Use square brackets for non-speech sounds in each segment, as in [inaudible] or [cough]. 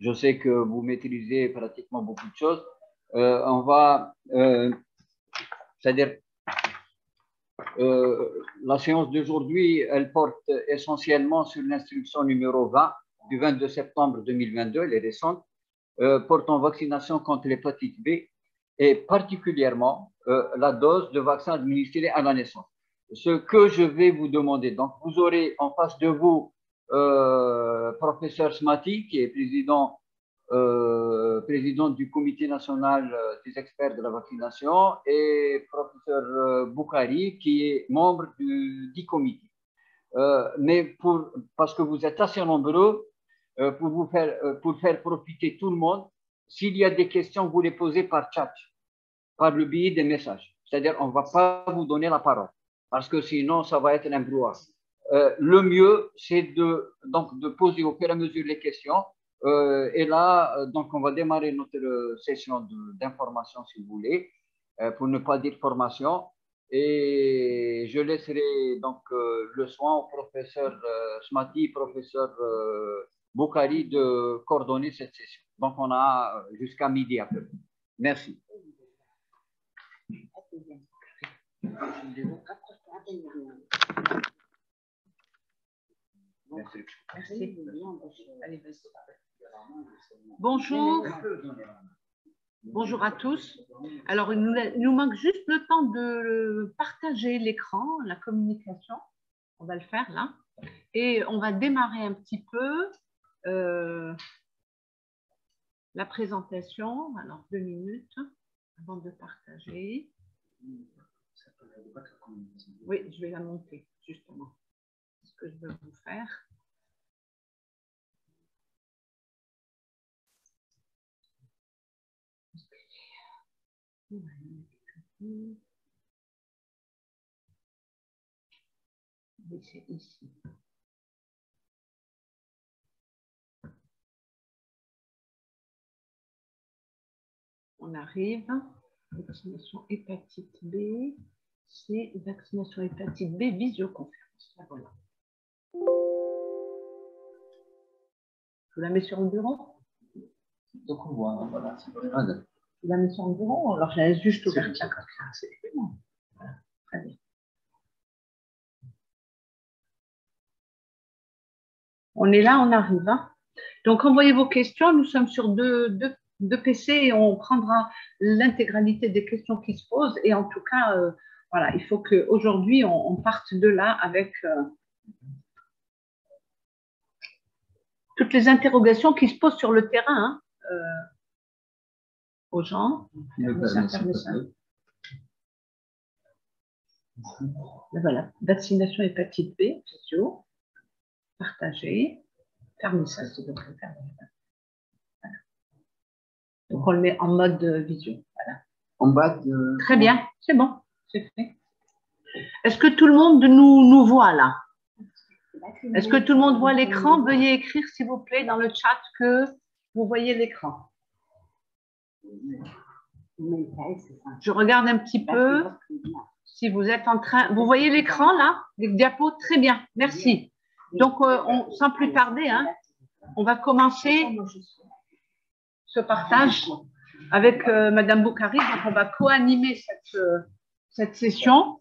je sais que vous maîtrisez pratiquement beaucoup de choses. Euh, on va, euh, c'est-à-dire, euh, la séance d'aujourd'hui, elle porte essentiellement sur l'instruction numéro 20 du 22 septembre 2022, elle est portant vaccination contre l'hépatite B et particulièrement la dose de vaccin administré à la naissance. Ce que je vais vous demander, donc vous aurez en face de vous euh, professeur Smati, qui est président, euh, président du comité national euh, des experts de la vaccination, et professeur Boukari, qui est membre du, du comité. mais parce que vous êtes assez nombreux, pour, vous faire, pour faire profiter tout le monde, s'il y a des questions, vous les posez par chat, par le biais des messages. C'est-à-dire, on ne va pas vous donner la parole, parce que sinon, ça va être un brouhaha. Euh, le mieux, c'est de, donc, de poser au fur et à mesure les questions. Euh, et là, euh, donc, on va démarrer notre session d'information, si vous voulez, pour ne pas dire formation. Et je laisserai donc le soin au professeur Smati, professeur Boukari de coordonner cette session. Donc, on a jusqu'à midi à peu près. Merci. Bonjour. Bonjour à tous. Alors, il nous, manque juste le temps de partager l'écran, la communication. On va le faire là. Et on va démarrer un petit peu euh, la présentation. Alors, deux minutes avant de partager. Oui, je vais la monter, justement que je veux vous faire. On arrive. Vaccination hépatite B. C'est vaccination hépatite B visioconférence. Je la mets sur le bureau? Donc on voit, voilà, c'est Je la mets sur le bureau, alors je laisse juste ouverte. C'est voilà. Très bien. On est là, on arrive. Hein. Donc, envoyez vos questions. Nous sommes sur deux, deux, deux PC et on prendra l'intégralité des questions qui se posent. Et en tout cas, euh, voilà, il faut qu'aujourd'hui, on, on parte de là avec euh, toutes les interrogations qui se posent sur le terrain hein, euh, aux gens. Voilà, vaccination hépatite B, visio, fermez ça s'il vous plaît. Donc on le met en mode visio. Voilà. En bas de... Très bien, c'est bon, c'est fait. Est-ce que tout le monde nous, nous voit là? Est-ce que tout le monde voit l'écran? Veuillez écrire, s'il vous plaît, dans le chat que vous voyez l'écran. Je regarde un petit peu si vous êtes en train. Vous voyez l'écran là? Les diapos Très bien, merci. Donc, euh, sans plus tarder, hein, on va commencer ce partage avec euh, Madame Boukari. Donc, on va co-animer cette, euh, cette session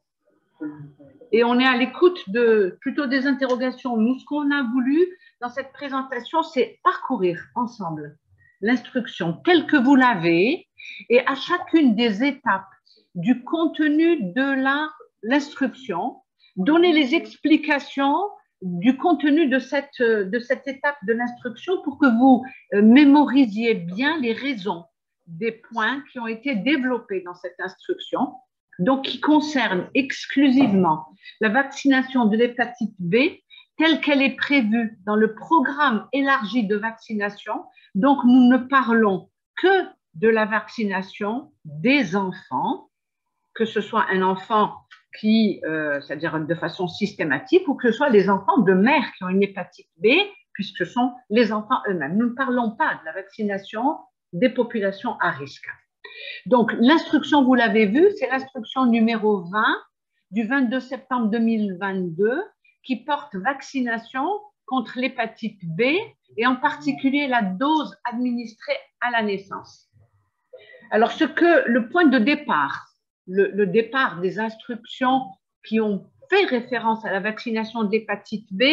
et on est à l'écoute de plutôt des interrogations. Nous, ce qu'on a voulu dans cette présentation, c'est parcourir ensemble l'instruction telle que vous l'avez et à chacune des étapes du contenu de l'instruction, donner les explications du contenu de cette, étape de l'instruction pour que vous euh, mémorisiez bien les raisons des points qui ont été développés dans cette instruction donc qui concerne exclusivement la vaccination de l'hépatite B telle qu'elle est prévue dans le programme élargi de vaccination. Donc, nous ne parlons que de la vaccination des enfants, que ce soit un enfant qui, euh, c'est-à-dire de façon systématique, ou que ce soit les enfants de mères qui ont une hépatite B, puisque ce sont les enfants eux-mêmes. Nous ne parlons pas de la vaccination des populations à risque. Donc, l'instruction, vous l'avez vu, c'est l'instruction numéro 20 du 22 septembre 2022 qui porte vaccination contre l'hépatite B et en particulier la dose administrée à la naissance. Alors, ce que le point de départ, le, départ des instructions qui ont fait référence à la vaccination d'hépatite B,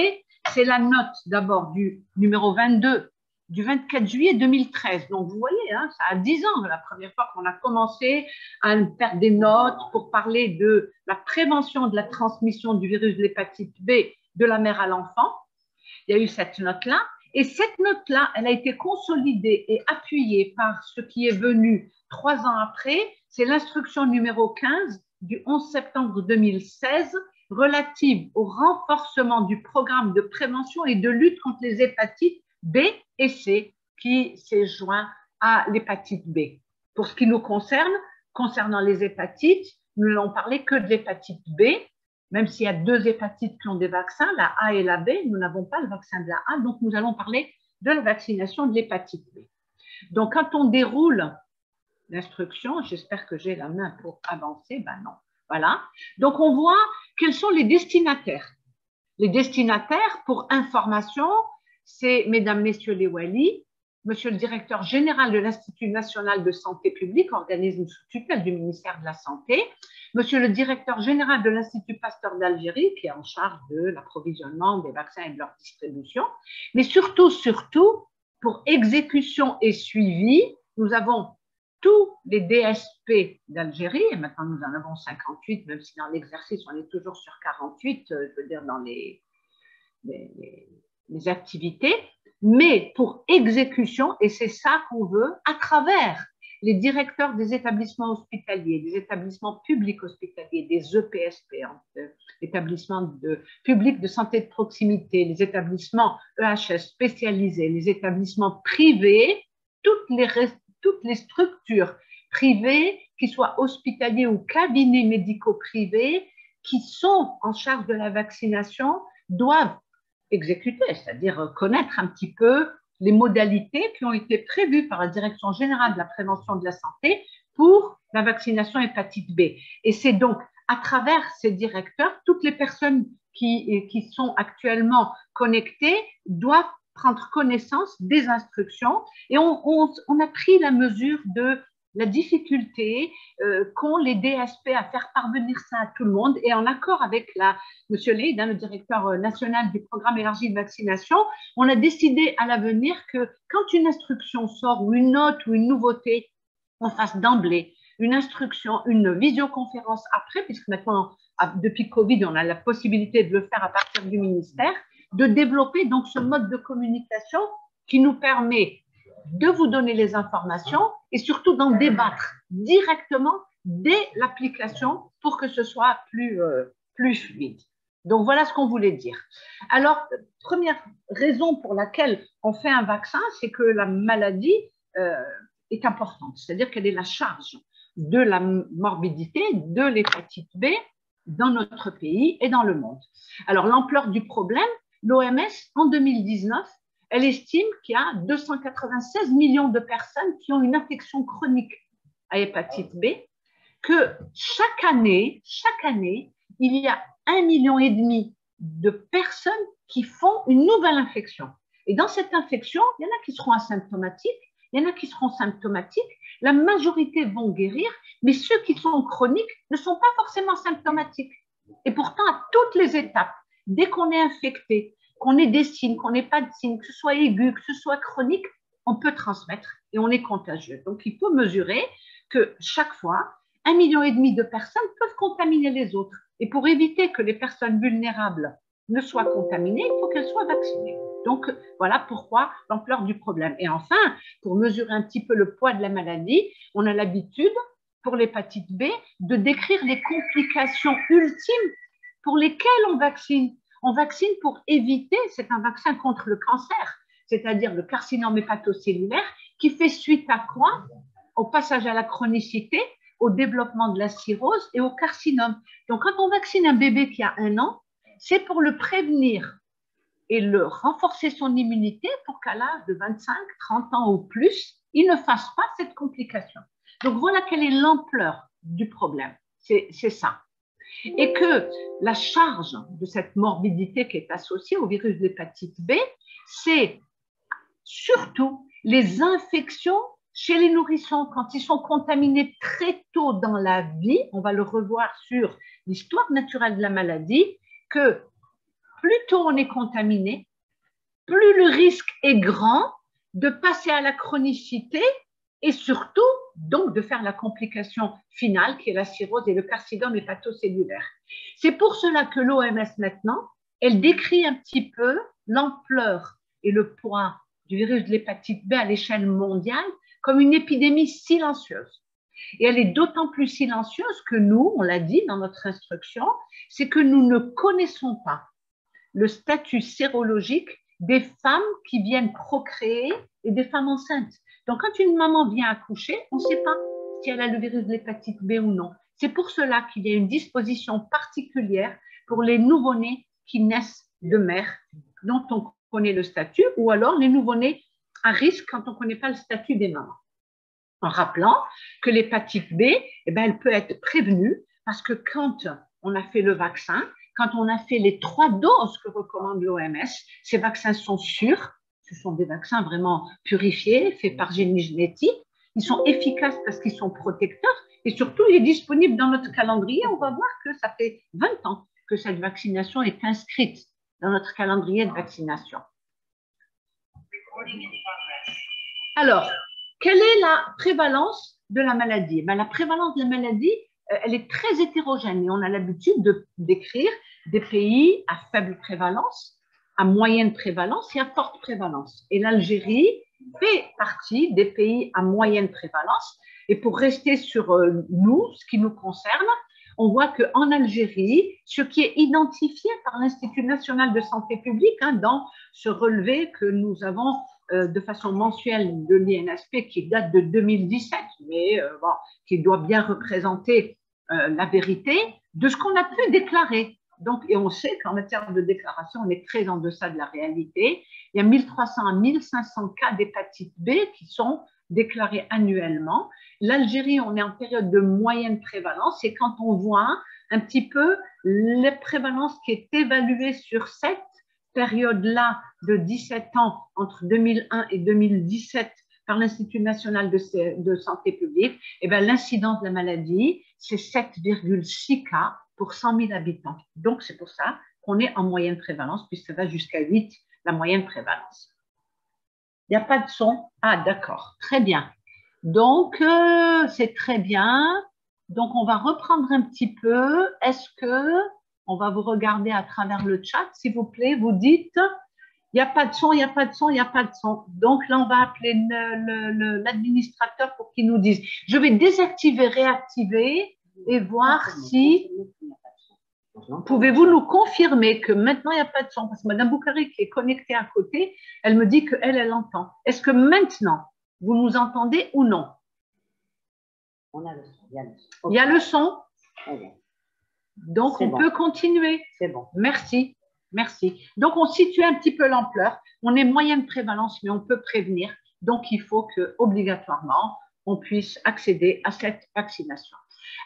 c'est la note d'abord du numéro 22 du 24 juillet 2013. Donc, vous voyez, hein, ça a 10 ans, la première fois qu'on a commencé à faire des notes pour parler de la prévention de la transmission du virus de l'hépatite B de la mère à l'enfant. Il y a eu cette note-là. Et cette note-là, elle a été consolidée et appuyée par ce qui est venu trois ans après. C'est l'instruction numéro 15 du 11 septembre 2016 relative au renforcement du programme de prévention et de lutte contre les hépatites B et C qui s'est joint à l'hépatite B. Pour ce qui nous concerne, concernant les hépatites, nous n'allons parlé que de l'hépatite B, même s'il y a deux hépatites qui ont des vaccins, la A et la B, nous n'avons pas le vaccin de la A, donc nous allons parler de la vaccination de l'hépatite B. Donc quand on déroule l'instruction, j'espère que j'ai la main pour avancer, ben non, voilà. Donc on voit quels sont les destinataires. Les destinataires, pour information, c'est Mesdames, Messieurs les Wali, Monsieur le directeur général de l'Institut national de santé publique, organisme sous tutelle du ministère de la Santé, Monsieur le directeur général de l'Institut Pasteur d'Algérie, qui est en charge de l'approvisionnement des vaccins et de leur distribution, mais surtout, surtout, pour exécution et suivi, nous avons tous les DSP d'Algérie, et maintenant nous en avons 58, même si dans l'exercice on est toujours sur 48, euh, je veux dire dans les les activités, mais pour exécution, et c'est ça qu'on veut, à travers les directeurs des établissements hospitaliers, des établissements publics hospitaliers, des EPSP, hein, établissements de, publics de santé de proximité, les établissements EHS spécialisés, les établissements privés, toutes les, toutes les structures privées, qui soient hospitaliers ou cabinets médicaux privés, qui sont en charge de la vaccination, doivent exécuter, c'est-à-dire connaître un petit peu les modalités qui ont été prévues par la Direction générale de la prévention de la santé pour la vaccination hépatite B. Et c'est donc à travers ces directeurs, toutes les personnes qui, qui sont actuellement connectées doivent prendre connaissance des instructions et on a pris la mesure de la difficulté euh, qu'ont les DSP à faire parvenir ça à tout le monde. Et en accord avec la, Monsieur Leid, hein, le directeur euh, national du programme élargi de vaccination, on a décidé à l'avenir que quand une instruction sort ou une note ou une nouveauté, on fasse d'emblée une instruction, une visioconférence après, puisque maintenant, depuis Covid, on a la possibilité de le faire à partir du ministère, de développer donc ce mode de communication qui nous permet de vous donner les informations et surtout d'en débattre directement dès l'application pour que ce soit plus, euh, plus fluide. Donc voilà ce qu'on voulait dire. Alors, première raison pour laquelle on fait un vaccin, c'est que la maladie euh, est importante, c'est-à-dire qu'elle est la charge de la morbidité de l'hépatite B dans notre pays et dans le monde. Alors l'ampleur du problème, l'OMS en 2019 elle estime qu'il y a 296 millions de personnes qui ont une infection chronique à hépatite B, que chaque année, chaque année, il y a un million et demi de personnes qui font une nouvelle infection. Et dans cette infection, il y en a qui seront asymptomatiques, il y en a qui seront symptomatiques, la majorité vont guérir, mais ceux qui sont chroniques ne sont pas forcément symptomatiques. Et pourtant, à toutes les étapes, dès qu'on est infecté, qu'on ait des signes, qu'on n'ait pas de signes, que ce soit aigu, que ce soit chronique, on peut transmettre et on est contagieux. Donc, il faut mesurer que chaque fois, un million et demi de personnes peuvent contaminer les autres. Et pour éviter que les personnes vulnérables ne soient contaminées, il faut qu'elles soient vaccinées. Donc, voilà pourquoi l'ampleur du problème. Et enfin, pour mesurer un petit peu le poids de la maladie, on a l'habitude, pour l'hépatite B, de décrire les complications ultimes pour lesquelles on vaccine on vaccine pour éviter, c'est un vaccin contre le cancer, c'est-à-dire le carcinome hépatocellulaire, qui fait suite à quoi? Au passage à la chronicité, au développement de la cirrhose et au carcinome. Donc, quand on vaccine un bébé qui a un an, c'est pour le prévenir et le renforcer son immunité pour qu'à l'âge de 25, 30 ans ou plus, il ne fasse pas cette complication. Donc, voilà quelle est l'ampleur du problème. C'est ça. Et que la charge de cette morbidité qui est associée au virus de l'hépatite B, c'est surtout les infections chez les nourrissons, quand ils sont contaminés très tôt dans la vie, on va le revoir sur l'histoire naturelle de la maladie, que plus tôt on est contaminé, plus le risque est grand de passer à la chronicité et surtout donc de faire la complication finale qui est la cirrhose et le carcinome hépatocellulaire. C'est pour cela que l'OMS maintenant, elle décrit un petit peu l'ampleur et le poids du virus de l'hépatite B à l'échelle mondiale comme une épidémie silencieuse. Et elle est d'autant plus silencieuse que nous, on l'a dit dans notre instruction, c'est que nous ne connaissons pas le statut sérologique des femmes qui viennent procréer et des femmes enceintes. Donc, quand une maman vient accoucher, on ne sait pas si elle a le virus de l'hépatite B ou non. C'est pour cela qu'il y a une disposition particulière pour les nouveau-nés qui naissent de mère, dont on connaît le statut, ou alors les nouveau-nés à risque quand on ne connaît pas le statut des mamans. En rappelant que l'hépatite B, eh ben, elle peut être prévenue parce que quand on a fait le vaccin, quand on a fait les trois doses que recommande l'OMS, ces vaccins sont sûrs. Ce sont des vaccins vraiment purifiés, faits par génie génétique. Ils sont efficaces parce qu'ils sont protecteurs et surtout, il est disponible dans notre calendrier. On va voir que ça fait 20 ans que cette vaccination est inscrite dans notre calendrier de vaccination. Alors, quelle est la prévalence de la maladie? Ben, La prévalence de la maladie, euh, elle est très hétérogène et on a l'habitude de décrire des pays à faible prévalence, à moyenne prévalence et à forte prévalence. Et l'Algérie fait partie des pays à moyenne prévalence. Et pour rester sur euh, nous, ce qui nous concerne, on voit qu'en Algérie, ce qui est identifié par l'Institut national de santé publique hein, dans ce relevé que nous avons euh, de façon mensuelle de l'INSP qui date de 2017, mais euh, qui doit bien représenter la vérité de ce qu'on a pu déclarer. Donc, et on sait qu'en matière de déclaration, on est très en deçà de la réalité. Il y a 1300 à 1500 cas d'hépatite B qui sont déclarés annuellement. L'Algérie, on est en période de moyenne prévalence et quand on voit un petit peu la prévalence qui est évaluée sur cette période-là de 17 ans, entre 2001 et 2017, par l'Institut national de, santé publique, eh bien, l'incidence de la maladie, c'est 7,6 cas pour 100 000 habitants. Donc, c'est pour ça qu'on est en moyenne prévalence, puisque ça va jusqu'à 8, la moyenne prévalence. Il n'y a pas de son Ah, d'accord. Très bien. Donc, euh, c'est très bien. Donc, on va reprendre un petit peu. Est-ce que on va vous regarder à travers le chat, s'il vous plaît? Vous dites, il n'y a pas de son, il n'y a pas de son, il n'y a pas de son. Donc là, on va appeler l'administrateur pour qu'il nous dise. Je vais désactiver, réactiver et voir si... Pouvez-vous nous confirmer que maintenant, il n'y a pas de son? Parce que Mme Boukari, qui est connectée à côté, elle me dit qu'elle, elle entend. Est-ce que maintenant, vous nous entendez ou non? On a le son. Il y a le son. Il y a le son? Donc, on peut continuer. C'est bon. Merci. Merci. Donc, on situe un petit peu l'ampleur. On est moyenne prévalence, mais on peut prévenir. Donc, il faut que, obligatoirement, on puisse accéder à cette vaccination.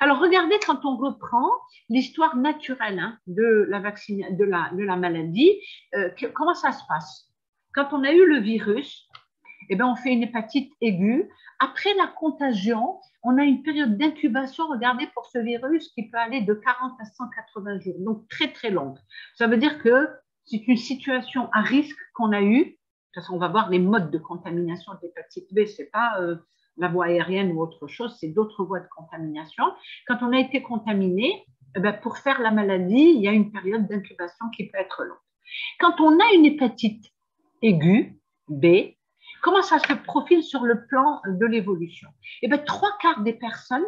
Alors, regardez quand on reprend l'histoire naturelle hein, de, la maladie, euh, comment ça se passe? Quand on a eu le virus, eh bien, on fait une hépatite aiguë. Après la contagion, on a une période d'incubation, regardez, pour ce virus qui peut aller de 40 à 180 jours, donc très très longue. Ça veut dire que c'est une situation à risque qu'on a eue. De toute façon, on va voir les modes de contamination de l'hépatite B, ce n'est pas euh, la voie aérienne ou autre chose, c'est d'autres voies de contamination. Quand on a été contaminé, eh ben, pour faire la maladie, il y a une période d'incubation qui peut être longue. Quand on a une hépatite aiguë, B, Comment ça se profile sur le plan de l'évolution? Eh bien, trois quarts des personnes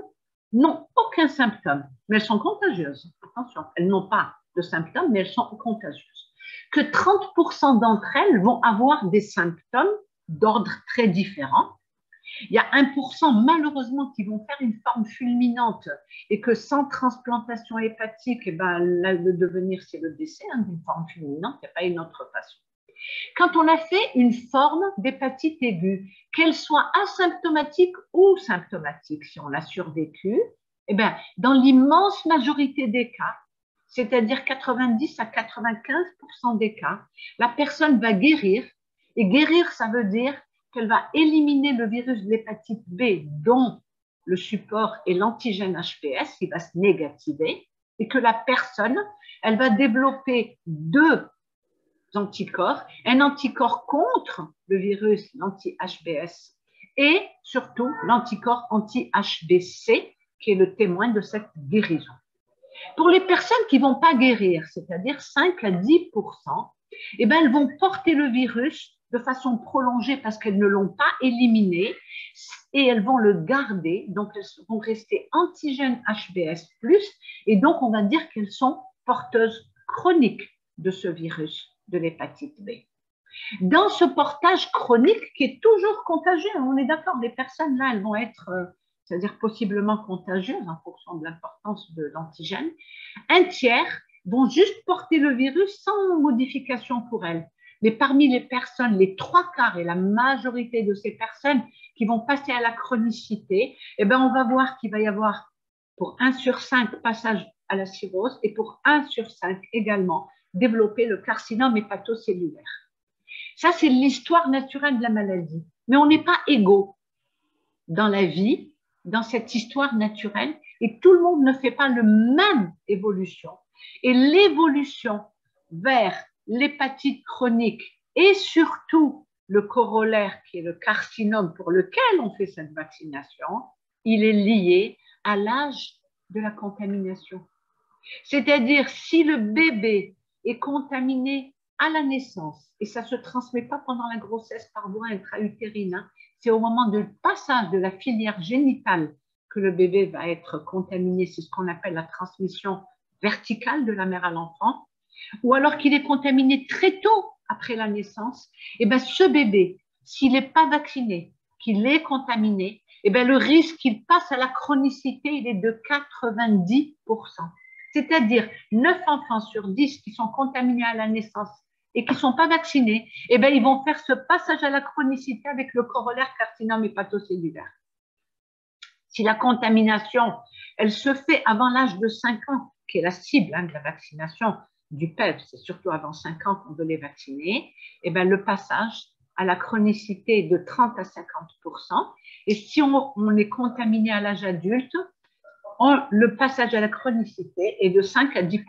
n'ont aucun symptôme, mais elles sont contagieuses. Attention, elles n'ont pas de symptômes, mais elles sont contagieuses. Que 30% d'entre elles vont avoir des symptômes d'ordre très différent. Il y a 1% malheureusement qui vont faire une forme fulminante et que sans transplantation hépatique, eh ben, le devenir c'est le décès hein, d'une forme fulminante, il n'y a pas une autre façon. Quand on a fait une forme d'hépatite aiguë, qu'elle soit asymptomatique ou symptomatique, si on a survécu, Eh bien, dans l'immense majorité des cas, c'est-à-dire 90 à 95% des cas, la personne va guérir. Et guérir, ça veut dire qu'elle va éliminer le virus de l'hépatite B dont le support est l'antigène HPS, qui va se négativer, et que la personne, elle va développer deux anticorps, un anticorps contre le virus, l'anti-HBS, et surtout l'anticorps anti-HBC, qui est le témoin de cette guérison. Pour les personnes qui ne vont pas guérir, c'est-à-dire 5 à 10% eh ben, elles vont porter le virus de façon prolongée parce qu'elles ne l'ont pas éliminé et elles vont le garder, donc elles vont rester antigènes HBS+, et donc on va dire qu'elles sont porteuses chroniques de ce virus de l'hépatite B. Dans ce portage chronique qui est toujours contagieux, on est d'accord, les personnes là, elles vont être, euh, c'est-à-dire possiblement contagieuses en fonction de l'importance de l'antigène, un tiers vont juste porter le virus sans modification pour elles. Mais parmi les personnes, les trois quarts et la majorité de ces personnes qui vont passer à la chronicité, eh ben on va voir qu'il va y avoir pour 1 sur 5 passage à la cirrhose et pour 1 sur 5 également développer le carcinome hépatocellulaire. Ça, c'est l'histoire naturelle de la maladie. Mais on n'est pas égaux dans la vie, dans cette histoire naturelle, et tout le monde ne fait pas la même évolution. Et l'évolution vers l'hépatite chronique et surtout le corollaire qui est le carcinome pour lequel on fait cette vaccination, il est lié à l'âge de la contamination. C'est-à-dire si le bébé est contaminé à la naissance et ça ne se transmet pas pendant la grossesse par voie intra-utérine, hein, c'est au moment du passage de la filière génitale que le bébé va être contaminé, c'est ce qu'on appelle la transmission verticale de la mère à l'enfant ou alors qu'il est contaminé très tôt après la naissance, et eh ben ce bébé, s'il n'est pas vacciné, qu'il est contaminé, et eh ben le risque qu'il passe à la chronicité, il est de 90%. C'est-à-dire 9 enfants sur 10 qui sont contaminés à la naissance et qui ne sont pas vaccinés, et eh ben ils vont faire ce passage à la chronicité avec le corollaire carcinome hépatocellulaire. Si la contamination, elle se fait avant l'âge de 5 ans, qui est la cible hein, de la vaccination, du PEV, c'est surtout avant 5 ans qu'on veut les vacciner, et eh bien le passage à la chronicité est de 30 à 50% Et si on, est contaminé à l'âge adulte, le passage à la chronicité est de 5 à 10%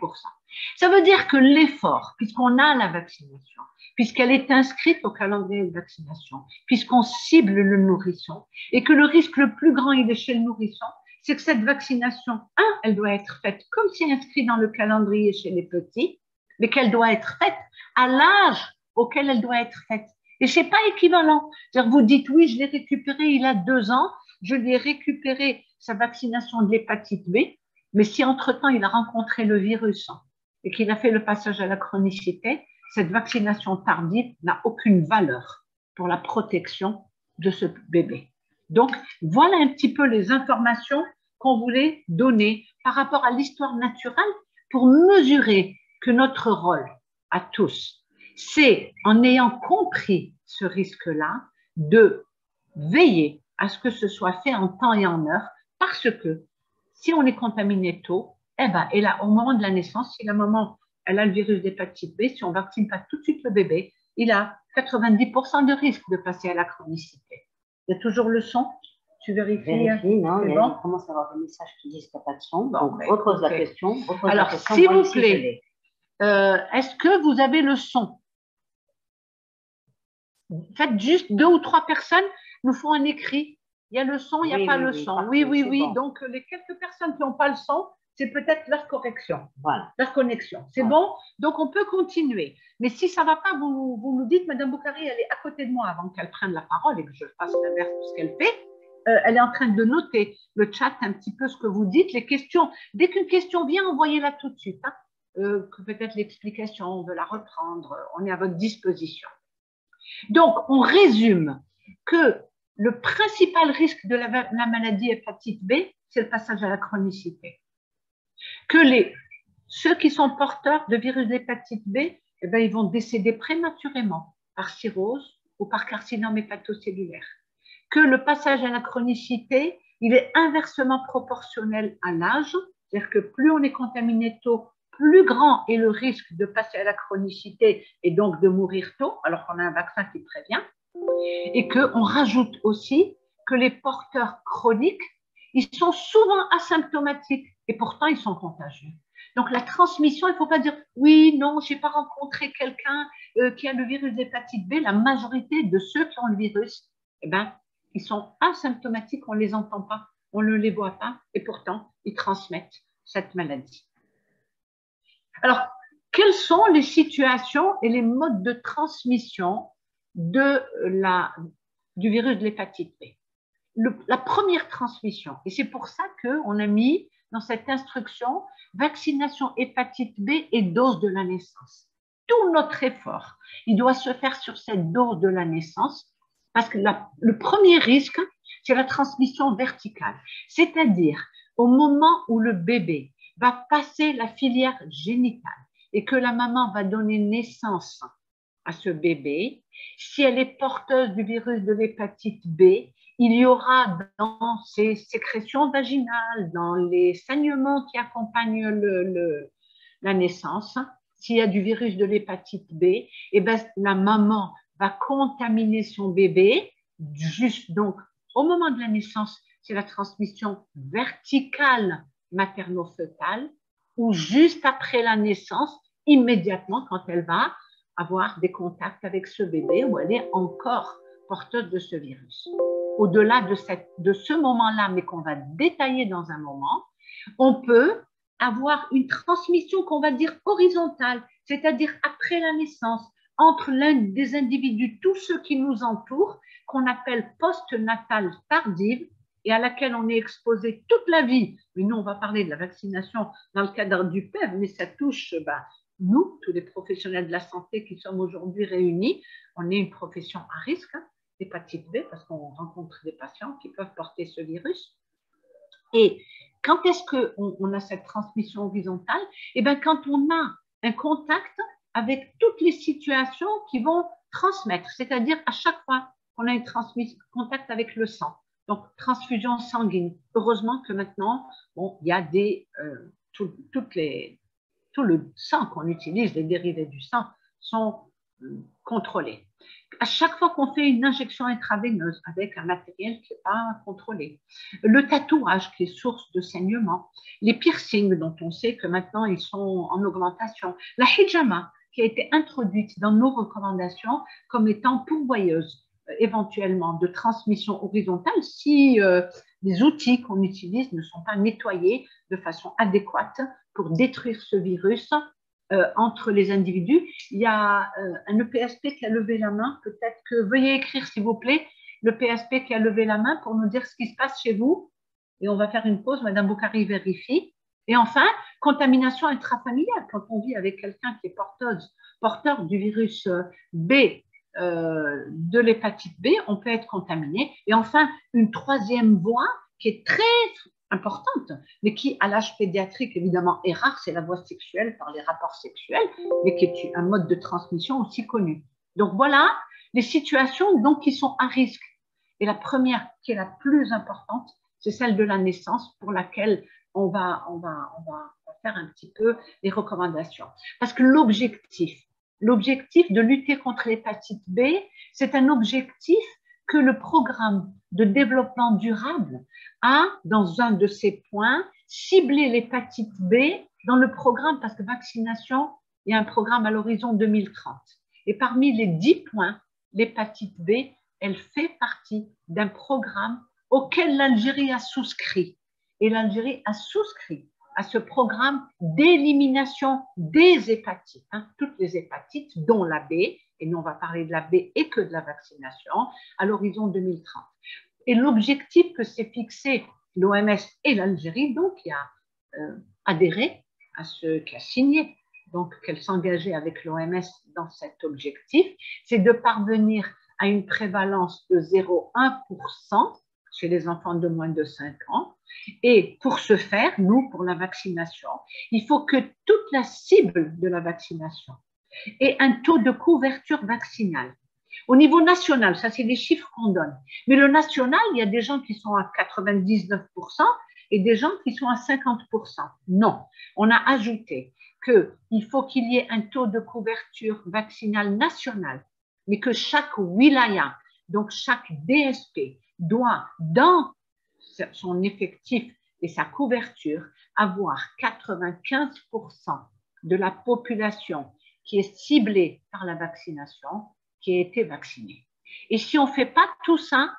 Ça veut dire que l'effort, puisqu'on a la vaccination, puisqu'elle est inscrite au calendrier de vaccination, puisqu'on cible le nourrisson, et que le risque le plus grand est chez le nourrisson, c'est que cette vaccination, un, elle doit être faite comme c'est inscrit dans le calendrier chez les petits, mais qu'elle doit être faite à l'âge auquel elle doit être faite. Et ce n'est pas équivalent. Vous dites, oui, je l'ai récupéré il a deux ans, je lui ai récupéré sa vaccination de l'hépatite B, mais si entre-temps il a rencontré le virus et qu'il a fait le passage à la chronicité, cette vaccination tardive n'a aucune valeur pour la protection de ce bébé. Donc, voilà un petit peu les informations qu'on voulait donner par rapport à l'histoire naturelle pour mesurer que notre rôle à tous, c'est en ayant compris ce risque-là, de veiller à ce que ce soit fait en temps et en heure, parce que si on est contaminé tôt, eh ben, et là, au moment de la naissance, si la maman elle a le virus d'hépatite B, si on ne vaccine pas tout de suite le bébé, il a 90% de risque de passer à la chronicité. Il y a toujours le son Tu vérifies Vérifie, non, il bon commence à avoir des messages qui disent qu'il n'y a pas de son. Donc, repose la question. Alors, s'il vous plaît, euh, est-ce que vous avez le son? Faites juste deux ou trois personnes nous font un écrit. Il y a le son, il n'y a pas le son. oui, oui, oui. Donc, les quelques personnes qui n'ont pas le son, c'est peut-être leur correction, voilà. leur connexion. C'est bon? Donc, on peut continuer. Mais si ça ne va pas, vous, vous nous dites, Madame Boukari, elle est à côté de moi avant qu'elle prenne la parole et que je fasse l'inverse de ce qu'elle fait. Euh, elle est en train de noter le chat un petit peu ce que vous dites, les questions. Dès qu'une question vient, envoyez-la tout de suite. Hein. Euh, peut-être l'explication, on veut la reprendre, on est à votre disposition. Donc, on résume que le principal risque de la, la maladie hépatite B, c'est le passage à la chronicité que les, ceux qui sont porteurs de virus d'hépatite B, eh ben, ils vont décéder prématurément par cirrhose ou par carcinome hépatocellulaire. Que le passage à la chronicité il est inversement proportionnel à l'âge, c'est-à-dire que plus on est contaminé tôt, plus grand est le risque de passer à la chronicité et donc de mourir tôt, alors qu'on a un vaccin qui prévient. Et qu'on rajoute aussi que les porteurs chroniques, ils sont souvent asymptomatiques et pourtant ils sont contagieux. Donc la transmission, il ne faut pas dire oui, non, je n'ai pas rencontré quelqu'un euh, qui a le virus d'hépatite B. La majorité de ceux qui ont le virus, eh ben, ils sont asymptomatiques, on ne les entend pas, on ne les voit pas et pourtant ils transmettent cette maladie. Alors, quelles sont les situations et les modes de transmission de la, du virus de l'hépatite B? La première transmission, et c'est pour ça qu'on a mis dans cette instruction vaccination hépatite B et dose de la naissance. Tout notre effort, il doit se faire sur cette dose de la naissance parce que le premier risque, c'est la transmission verticale, c'est-à-dire au moment où le bébé va passer la filière génitale et que la maman va donner naissance à ce bébé, si elle est porteuse du virus de l'hépatite B, il y aura dans ses sécrétions vaginales, dans les saignements qui accompagnent la naissance, s'il y a du virus de l'hépatite B, et eh ben, la maman va contaminer son bébé, juste donc au moment de la naissance, c'est la transmission verticale materno-fœtale, ou juste après la naissance, immédiatement quand elle va avoir des contacts avec ce bébé ou elle est encore porteuse de ce virus. Au-delà de, ce moment-là, mais qu'on va détailler dans un moment, on peut avoir une transmission qu'on va dire horizontale, c'est-à-dire après la naissance, entre l'un des individus, tous ceux qui nous entourent, qu'on appelle post-natale tardive, et à laquelle on est exposé toute la vie. Mais nous, on va parler de la vaccination dans le cadre du PEV, mais ça touche bah, nous, tous les professionnels de la santé qui sommes aujourd'hui réunis. On est une profession à risque, hein, hépatite B, parce qu'on rencontre des patients qui peuvent porter ce virus. Et quand est-ce qu'on on a cette transmission horizontale? Eh bien, quand on a un contact avec toutes les situations qui vont transmettre, c'est-à-dire à chaque fois qu'on a un contact avec le sang, donc, transfusion sanguine. Heureusement que maintenant, bon, il y a des, euh, toutes les, tout le sang qu'on utilise, les dérivés du sang, sont euh, contrôlés. À chaque fois qu'on fait une injection intraveineuse avec un matériel qui n'est pas contrôlé, le tatouage qui est source de saignement, les piercings dont on sait que maintenant ils sont en augmentation, la hijama qui a été introduite dans nos recommandations comme étant pourvoyeuse éventuellement de transmission horizontale si euh, les outils qu'on utilise ne sont pas nettoyés de façon adéquate pour détruire ce virus euh, entre les individus. Il y a euh, un EPSP qui a levé la main. Peut-être que veuillez écrire, s'il vous plaît, le PSP qui a levé la main pour nous dire ce qui se passe chez vous. Et on va faire une pause. Madame Boukari vérifie. Et enfin, contamination intrafamiliale. Quand on vit avec quelqu'un qui est porteuse, porteur du virus B euh, de l'hépatite B, on peut être contaminé. Et enfin, une troisième voie qui est très importante, mais qui à l'âge pédiatrique évidemment est rare, c'est la voie sexuelle par les rapports sexuels, mais qui est un mode de transmission aussi connu. Donc voilà les situations donc qui sont à risque. Et la première qui est la plus importante, c'est celle de la naissance pour laquelle on va, on va, on va faire un petit peu les recommandations. Parce que l'objectif, L'objectif de lutter contre l'hépatite B, c'est un objectif que le programme de développement durable a, dans un de ses points, ciblé l'hépatite B dans le programme, parce que vaccination, il y a un programme à l'horizon 2030. Et parmi les dix points, l'hépatite B, elle fait partie d'un programme auquel l'Algérie a souscrit. Et l'Algérie a souscrit à ce programme d'élimination des hépatites, hein, toutes les hépatites, dont la B, et nous on va parler de la B et que de la vaccination, à l'horizon 2030. Et l'objectif que s'est fixé l'OMS et l'Algérie, donc, qui a euh, adhéré à ce, qui a signé, donc qu'elle s'engageait avec l'OMS dans cet objectif, c'est de parvenir à une prévalence de 0,1% chez les enfants de moins de 5 ans et pour ce faire, nous, pour la vaccination, il faut que toute la cible de la vaccination ait un taux de couverture vaccinale Au niveau national, ça c'est les chiffres qu'on donne. Mais le national, il y a des gens qui sont à 99% et des gens qui sont à 50%. Non, on a ajouté qu'il faut qu'il y ait un taux de couverture vaccinale national, mais que chaque wilaya, donc chaque DSP, doit, dans son effectif et sa couverture, avoir 95% de la population qui est ciblée par la vaccination, qui a été vaccinée. Et si on ne fait pas tout ça,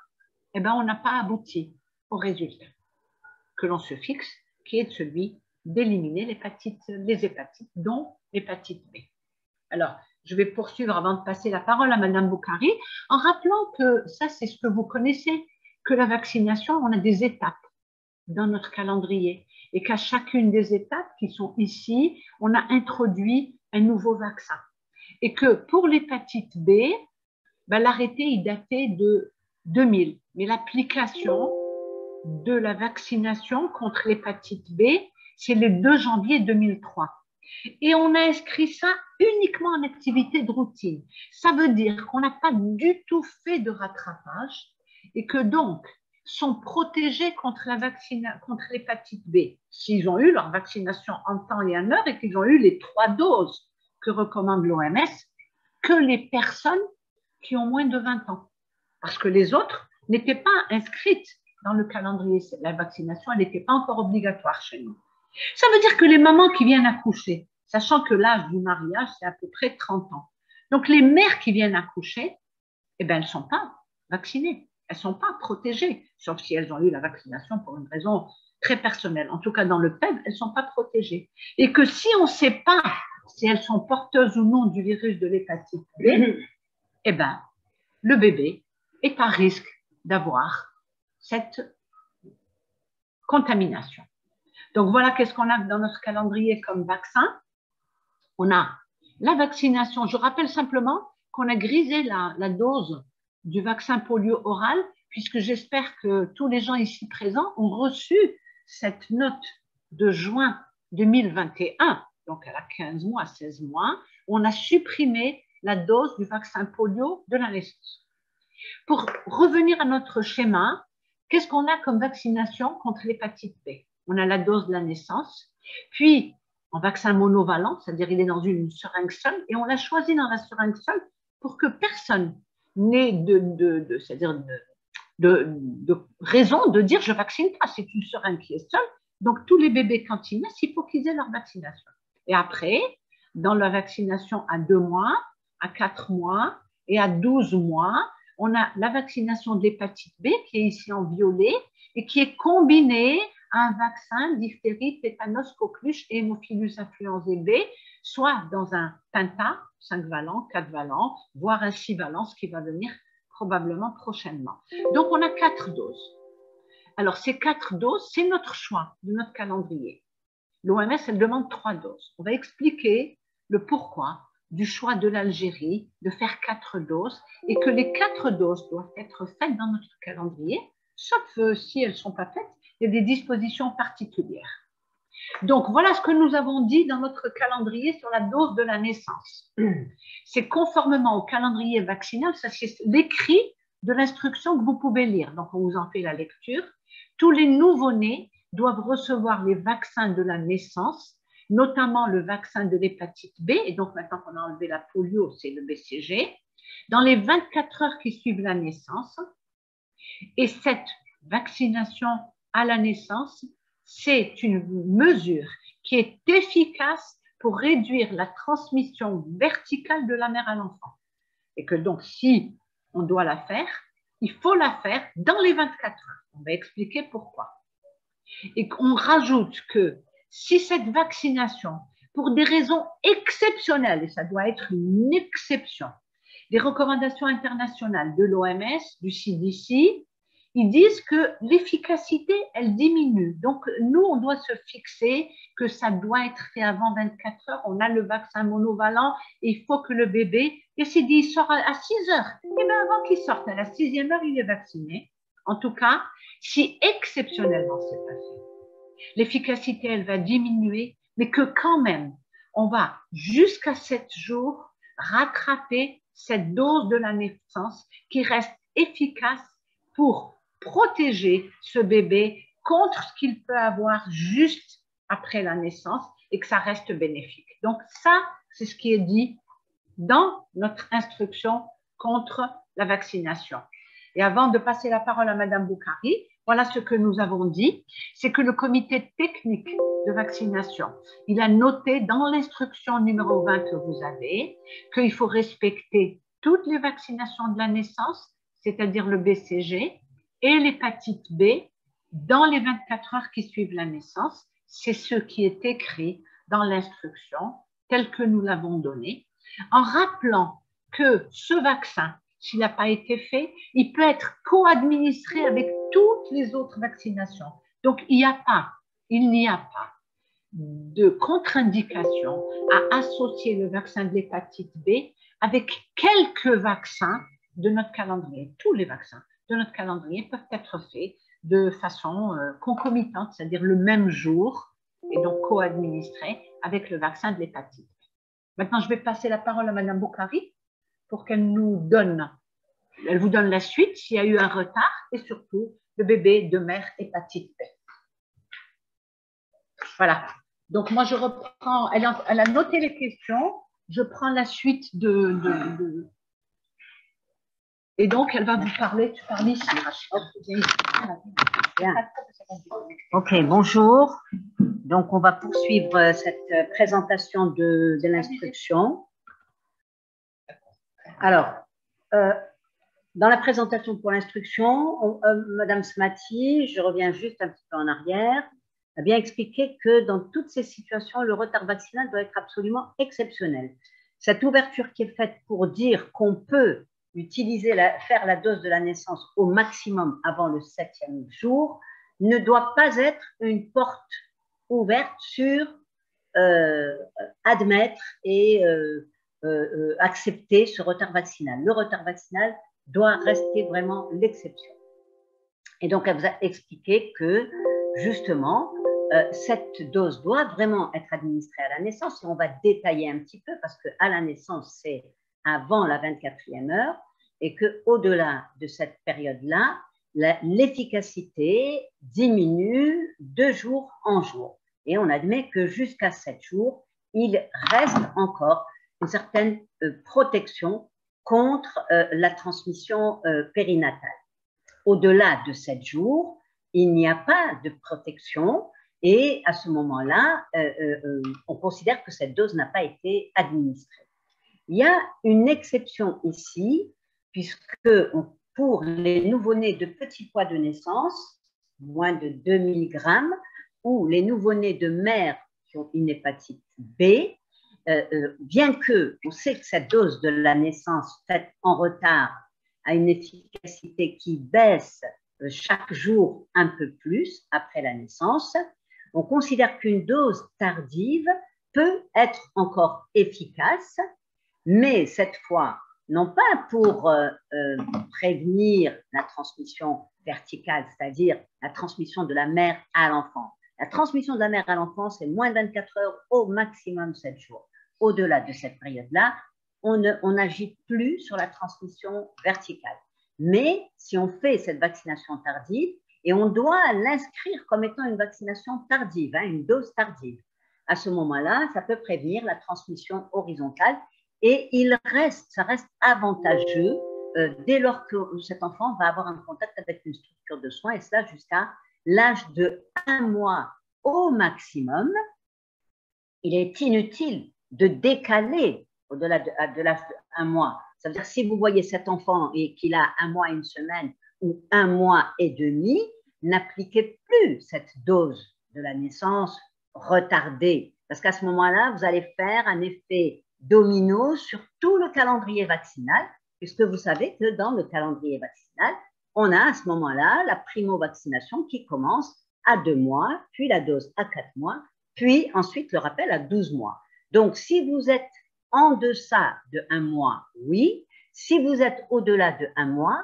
eh ben, on n'a pas abouti au résultat que l'on se fixe, qui est celui d'éliminer les hépatites, dont l'hépatite B. Alors, je vais poursuivre avant de passer la parole à Madame Boukari, en rappelant que ça, c'est ce que vous connaissez, que la vaccination, on a des étapes dans notre calendrier et qu'à chacune des étapes qui sont ici, on a introduit un nouveau vaccin. Et que pour l'hépatite B, ben, l'arrêté est daté de 2000, mais l'application de la vaccination contre l'hépatite B, c'est le 2 janvier 2003. Et on a inscrit ça uniquement en activité de routine. Ça veut dire qu'on n'a pas du tout fait de rattrapage et que donc sont protégés contre l'hépatite B s'ils ont eu leur vaccination en temps et en heure et qu'ils ont eu les trois doses que recommande l'OMS que les personnes qui ont moins de 20 ans. Parce que les autres n'étaient pas inscrites dans le calendrier. La vaccination, n'était pas encore obligatoire chez nous. Ça veut dire que les mamans qui viennent accoucher, sachant que l'âge du mariage, c'est à peu près 30 ans. Donc, les mères qui viennent accoucher, eh ben, elles ne sont pas vaccinées. Elles ne sont pas protégées, sauf si elles ont eu la vaccination pour une raison très personnelle. En tout cas, dans le PEV, elles ne sont pas protégées. Et que si on ne sait pas si elles sont porteuses ou non du virus de l'hépatite B, [coughs] eh ben, le bébé est à risque d'avoir cette contamination. Donc voilà qu'est-ce qu'on a dans notre calendrier comme vaccin. On a la vaccination. Je rappelle simplement qu'on a grisé la, la, dose du vaccin polio oral, puisque j'espère que tous les gens ici présents ont reçu cette note de juin 2021, donc elle a 15 mois, 16 mois, on a supprimé la dose du vaccin polio de la naissance. Pour revenir à notre schéma, qu'est-ce qu'on a comme vaccination contre l'hépatite B? On a la dose de la naissance, puis en vaccin monovalent, c'est-à-dire il est dans une seringue seule, et on l'a choisi dans la seringue seule pour que personne n'ait de, de, c'est-à-dire de, de, raison de dire je vaccine pas, c'est une seringue qui est seule. Donc tous les bébés quand ils naissent, il faut qu'ils aient leur vaccination. Et après, dans la vaccination à deux mois, à quatre mois et à 12 mois, on a la vaccination de l'hépatite B qui est ici en violet et qui est combinée un vaccin diphtérie, tétanos, coqueluche et hémophilus influenzae B, soit dans un penta, 5 valents, 4 valents, voire un 6 valents, ce qui va venir probablement prochainement. Donc, on a quatre doses. Alors, ces quatre doses, c'est notre choix de notre calendrier. L'OMS, elle demande trois doses. On va expliquer le pourquoi du choix de l'Algérie de faire quatre doses et que les quatre doses doivent être faites dans notre calendrier, sauf euh, si elles ne sont pas faites, des dispositions particulières. Donc, voilà ce que nous avons dit dans notre calendrier sur la dose de la naissance. [clears throat] C'est conformément au calendrier vaccinal, ça c'est l'écrit de l'instruction que vous pouvez lire. Donc, on vous en fait la lecture. Tous les nouveau-nés doivent recevoir les vaccins de la naissance, notamment le vaccin de l'hépatite B. Et donc, maintenant qu'on a enlevé la polio, c'est le BCG. Dans les 24 heures qui suivent la naissance. Et cette vaccination à la naissance, c'est une mesure qui est efficace pour réduire la transmission verticale de la mère à l'enfant. Et que donc, si on doit la faire, il faut la faire dans les 24 heures. On va expliquer pourquoi. Et qu'on rajoute que si cette vaccination, pour des raisons exceptionnelles, et ça doit être une exception, les recommandations internationales de l'OMS, du CDC, ils disent que l'efficacité, elle diminue. Donc, nous, on doit se fixer que ça doit être fait avant 24 heures. On a le vaccin monovalent et il faut que le bébé, et s'il dit, il sort à 6 heures, et eh bien avant qu'il sorte, à la sixième heure, il est vacciné. En tout cas, si exceptionnellement c'est passé, l'efficacité, elle va diminuer, mais que quand même, on va jusqu'à 7 jours rattraper cette dose de la naissance qui reste efficace pour protéger ce bébé contre ce qu'il peut avoir juste après la naissance et que ça reste bénéfique. Donc ça, c'est ce qui est dit dans notre instruction contre la vaccination. Et avant de passer la parole à Madame Boukari, voilà ce que nous avons dit, c'est que le comité technique de vaccination, il a noté dans l'instruction numéro 20 que vous avez qu'il faut respecter toutes les vaccinations de la naissance, c'est-à-dire le BCG et l'hépatite B dans les 24 heures qui suivent la naissance. C'est ce qui est écrit dans l'instruction telle que nous l'avons donnée, en rappelant que ce vaccin, s'il n'a pas été fait, il peut être co-administré avec toutes les autres vaccinations. Donc, il n'y a pas, il n'y a pas de contre-indication à associer le vaccin de l'hépatite B avec quelques vaccins de notre calendrier. Tous les vaccins de notre calendrier peuvent être faits de façon euh, concomitante, c'est-à-dire le même jour, et donc co-administré avec le vaccin de l'hépatite. Maintenant, je vais passer la parole à Madame Boukari pour qu'elle nous donne, elle vous donne la suite s'il y a eu un retard et surtout le bébé de mère hépatite B. Voilà. Donc, moi, je reprends, elle a, noté les questions, je prends la suite de, Et donc, elle va vous parler, tu parles ici, Ok, bonjour. Donc, on va poursuivre cette présentation de, l'instruction. Alors, euh, dans la présentation pour l'instruction, euh, Madame Smati, je reviens juste un petit peu en arrière, a bien expliqué que dans toutes ces situations, le retard vaccinal doit être absolument exceptionnel. Cette ouverture qui est faite pour dire qu'on peut utiliser faire la dose de la naissance au maximum avant le septième jour ne doit pas être une porte ouverte sur euh, admettre et euh, euh, accepter ce retard vaccinal. Le retard vaccinal doit rester vraiment l'exception. Et donc, elle vous a expliqué que justement, cette dose doit vraiment être administrée à la naissance et on va détailler un petit peu parce qu'à la naissance, c'est avant la 24e heure et qu'au-delà de cette période-là, l'efficacité diminue de jour en jour. Et on admet que jusqu'à 7 jours, il reste encore une certaine euh, protection contre euh, la transmission périnatale. Au-delà de 7 jours, il n'y a pas de protection et à ce moment-là, euh, euh, euh, on considère que cette dose n'a pas été administrée. Il y a une exception ici, puisque pour les nouveau-nés de petits poids de naissance, moins de 2000 grammes, ou les nouveau-nés de mère qui ont une hépatite B, bien que on sait que cette dose de la naissance faite en retard a une efficacité qui baisse chaque jour un peu plus après la naissance, on considère qu'une dose tardive peut être encore efficace, mais cette fois, non pas pour euh, euh, prévenir la transmission verticale, c'est-à-dire la transmission de la mère à l'enfant. La transmission de la mère à l'enfant, c'est moins de 24 heures, au maximum 7 jours. Au-delà de cette période-là, on n'agit plus sur la transmission verticale. Mais si on fait cette vaccination tardive, et on doit l'inscrire comme étant une vaccination tardive, hein, une dose tardive. À ce moment-là, ça peut prévenir la transmission horizontale et il reste, ça reste avantageux euh, dès lors que cet enfant va avoir un contact avec une structure de soins et cela jusqu'à l'âge de un mois au maximum. Il est inutile de décaler au-delà de, de l'âge d'un mois. Ça veut dire si vous voyez cet enfant et qu'il a un mois et une semaine ou un mois et demi, n'appliquez plus cette dose de la naissance retardée, parce qu'à ce moment-là, vous allez faire un effet domino sur tout le calendrier vaccinal, puisque vous savez que dans le calendrier vaccinal, on a à ce moment-là la primo-vaccination qui commence à deux mois, puis la dose à quatre mois, puis ensuite le rappel à 12 mois. Donc, si vous êtes en deçà de un mois, oui. Si vous êtes au-delà de un mois,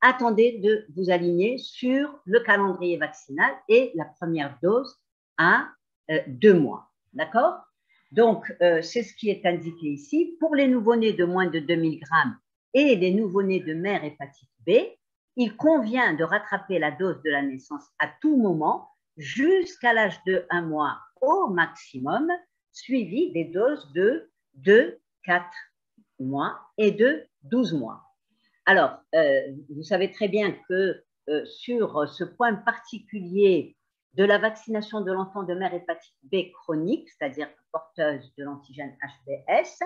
attendez de vous aligner sur le calendrier vaccinal et la première dose à euh, deux mois. D'accord? Donc, c'est ce qui est indiqué ici. Pour les nouveau-nés de moins de 2000 grammes et les nouveau-nés de mère hépatite B, il convient de rattraper la dose de la naissance à tout moment jusqu'à l'âge de 1 mois au maximum, suivi des doses de 2, 4 mois et de 12 mois. Alors, euh, vous savez très bien que euh, sur ce point particulier de la vaccination de l'enfant de mère hépatite B chronique, c'est-à-dire porteuse de l'antigène HBS,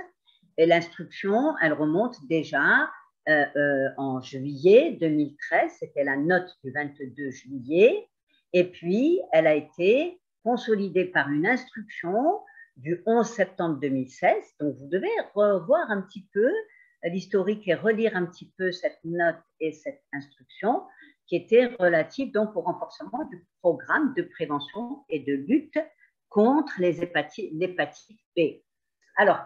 l'instruction, elle remonte déjà euh, en juillet 2013, c'était la note du 22 juillet, et puis elle a été consolidée par une instruction du 11 septembre 2016. Donc vous devez revoir un petit peu l'historique et relire un petit peu cette note et cette instruction qui était relative donc au renforcement du programme de prévention et de lutte contre les hépatites, l'hépatite B. Alors,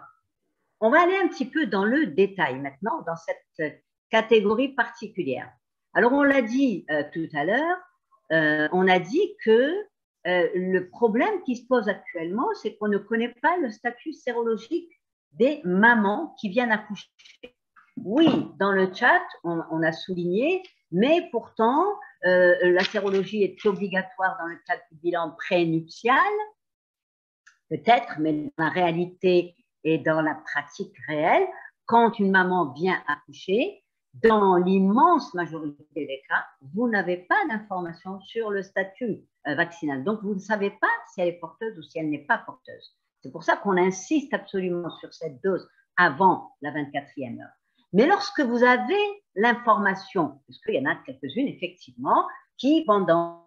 on va aller un petit peu dans le détail maintenant, dans cette catégorie particulière. Alors, on l'a dit euh, tout à l'heure, euh, on a dit que euh, le problème qui se pose actuellement, c'est qu'on ne connaît pas le statut sérologique des mamans qui viennent accoucher. Oui, dans le chat, on, a souligné, mais pourtant, la sérologie est obligatoire dans le cadre du bilan prénuptial, peut-être, mais dans la réalité, et dans la pratique réelle, quand une maman vient accoucher, dans l'immense majorité des cas, vous n'avez pas d'informations sur le statut euh, vaccinal. Donc, vous ne savez pas si elle est porteuse ou si elle n'est pas porteuse. C'est pour ça qu'on insiste absolument sur cette dose avant la 24e heure. Mais lorsque vous avez l'information, parce qu'il y en a quelques-unes effectivement, qui pendant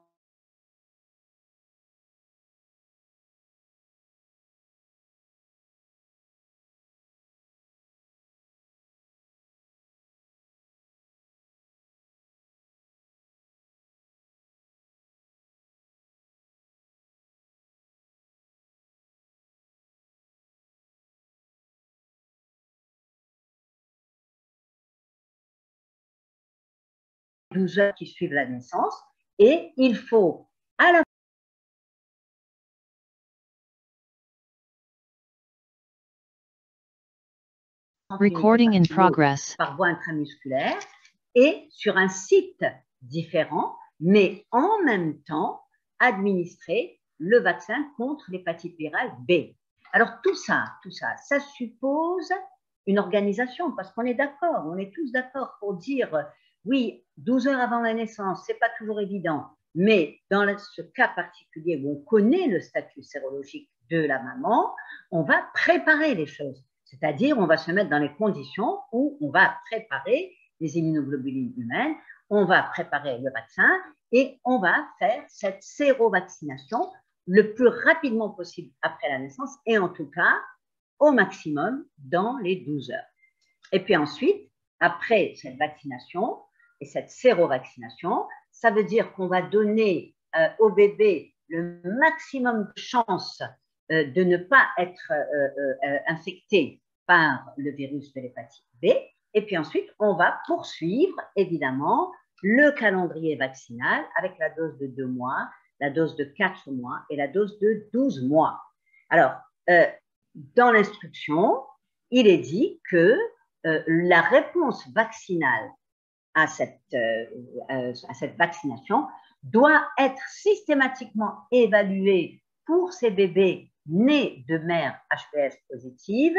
heures qui suivent la naissance et il faut à la Recording in progress. par voie intramusculaire et sur un site différent, mais en même temps administrer le vaccin contre l'hépatite virale B. Alors tout ça, tout ça, ça suppose une organisation parce qu'on est d'accord, on est tous d'accord pour dire oui, 12 heures avant la naissance, c'est pas toujours évident, mais dans ce cas particulier où on connaît le statut sérologique de la maman, on va préparer les choses. C'est-à-dire, on va se mettre dans les conditions où on va préparer les immunoglobulines humaines, on va préparer le vaccin et on va faire cette sérovaccination le plus rapidement possible après la naissance et en tout cas au maximum dans les 12 heures. Et puis ensuite, après cette vaccination, et cette sérovaccination, ça veut dire qu'on va donner euh, au bébé le maximum de chances euh, de ne pas être euh, infecté par le virus de l'hépatite B. Et puis ensuite, on va poursuivre évidemment le calendrier vaccinal avec la dose de 2 mois, la dose de 4 mois et la dose de 12 mois. Alors, dans l'instruction, il est dit que la réponse vaccinale à cette, euh, euh, à cette vaccination doit être systématiquement évaluée pour ces bébés nés de mère HPS positive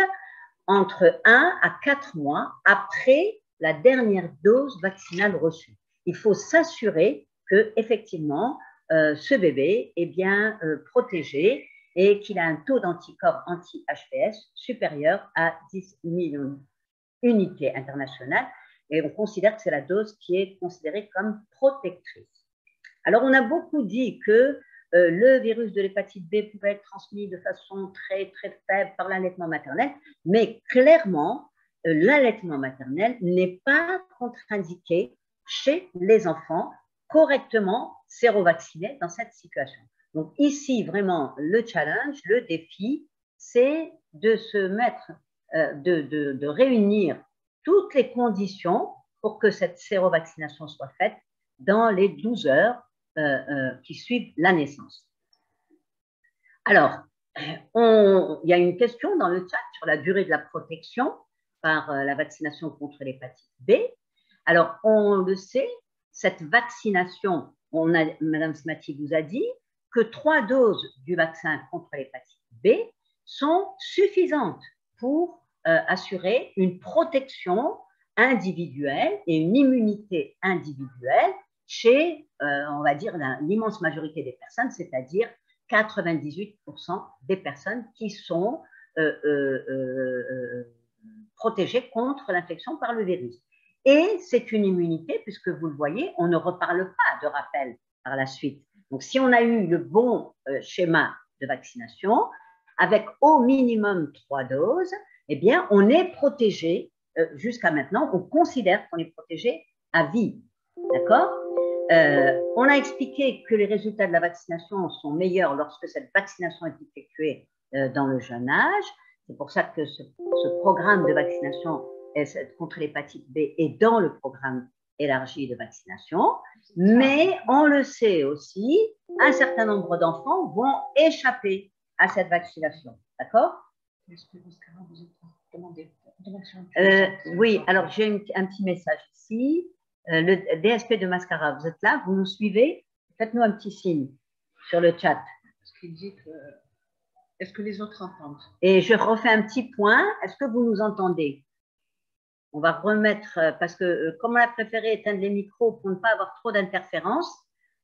entre 1 à 4 mois après la dernière dose vaccinale reçue. Il faut s'assurer que effectivement euh, ce bébé est bien protégé et qu'il a un taux d'anticorps anti-HPS supérieur à 10 millions d'unités internationales et on considère que c'est la dose qui est considérée comme protectrice. Alors, on a beaucoup dit que euh, le virus de l'hépatite B pouvait être transmis de façon très, très faible par l'allaitement maternel, mais clairement, euh, l'allaitement maternel n'est pas contre-indiqué chez les enfants correctement sérovaccinés dans cette situation. Donc ici, vraiment, le challenge, le défi, c'est de se mettre, euh, de, réunir toutes les conditions pour que cette sérovaccination soit faite dans les 12 heures euh, euh, qui suivent la naissance. Alors, il y a une question dans le chat sur la durée de la protection par la vaccination contre l'hépatite B. Alors, on le sait, cette vaccination, on Madame Smati vous a dit que trois doses du vaccin contre l'hépatite B sont suffisantes pour euh, assurer une protection individuelle et une immunité individuelle chez, euh, on va dire, l'immense majorité des personnes, c'est-à-dire 98% des personnes qui sont euh, protégées contre l'infection par le virus. Et c'est une immunité, puisque vous le voyez, on ne reparle pas de rappel par la suite. Donc, si on a eu le bon schéma de vaccination, avec au minimum trois doses, eh bien, on est protégé euh, jusqu'à maintenant. On considère qu'on est protégé à vie. D'accord? Euh, On a expliqué que les résultats de la vaccination sont meilleurs lorsque cette vaccination est effectuée dans le jeune âge. C'est pour ça que ce, ce programme de vaccination contre l'hépatite B est dans le programme élargi de vaccination, mais on le sait aussi, un certain nombre d'enfants vont échapper à cette vaccination. D'accord? Euh, Oui, alors j'ai un petit message ici. Euh, le DSP de Mascara, vous êtes là Vous nous suivez Faites-nous un petit signe sur le chat. Est-ce que les autres entendent? Et je refais un petit point. Est-ce que vous nous entendez? On va remettre, euh, parce que comme on a préféré éteindre les micros pour ne pas avoir trop d'interférences,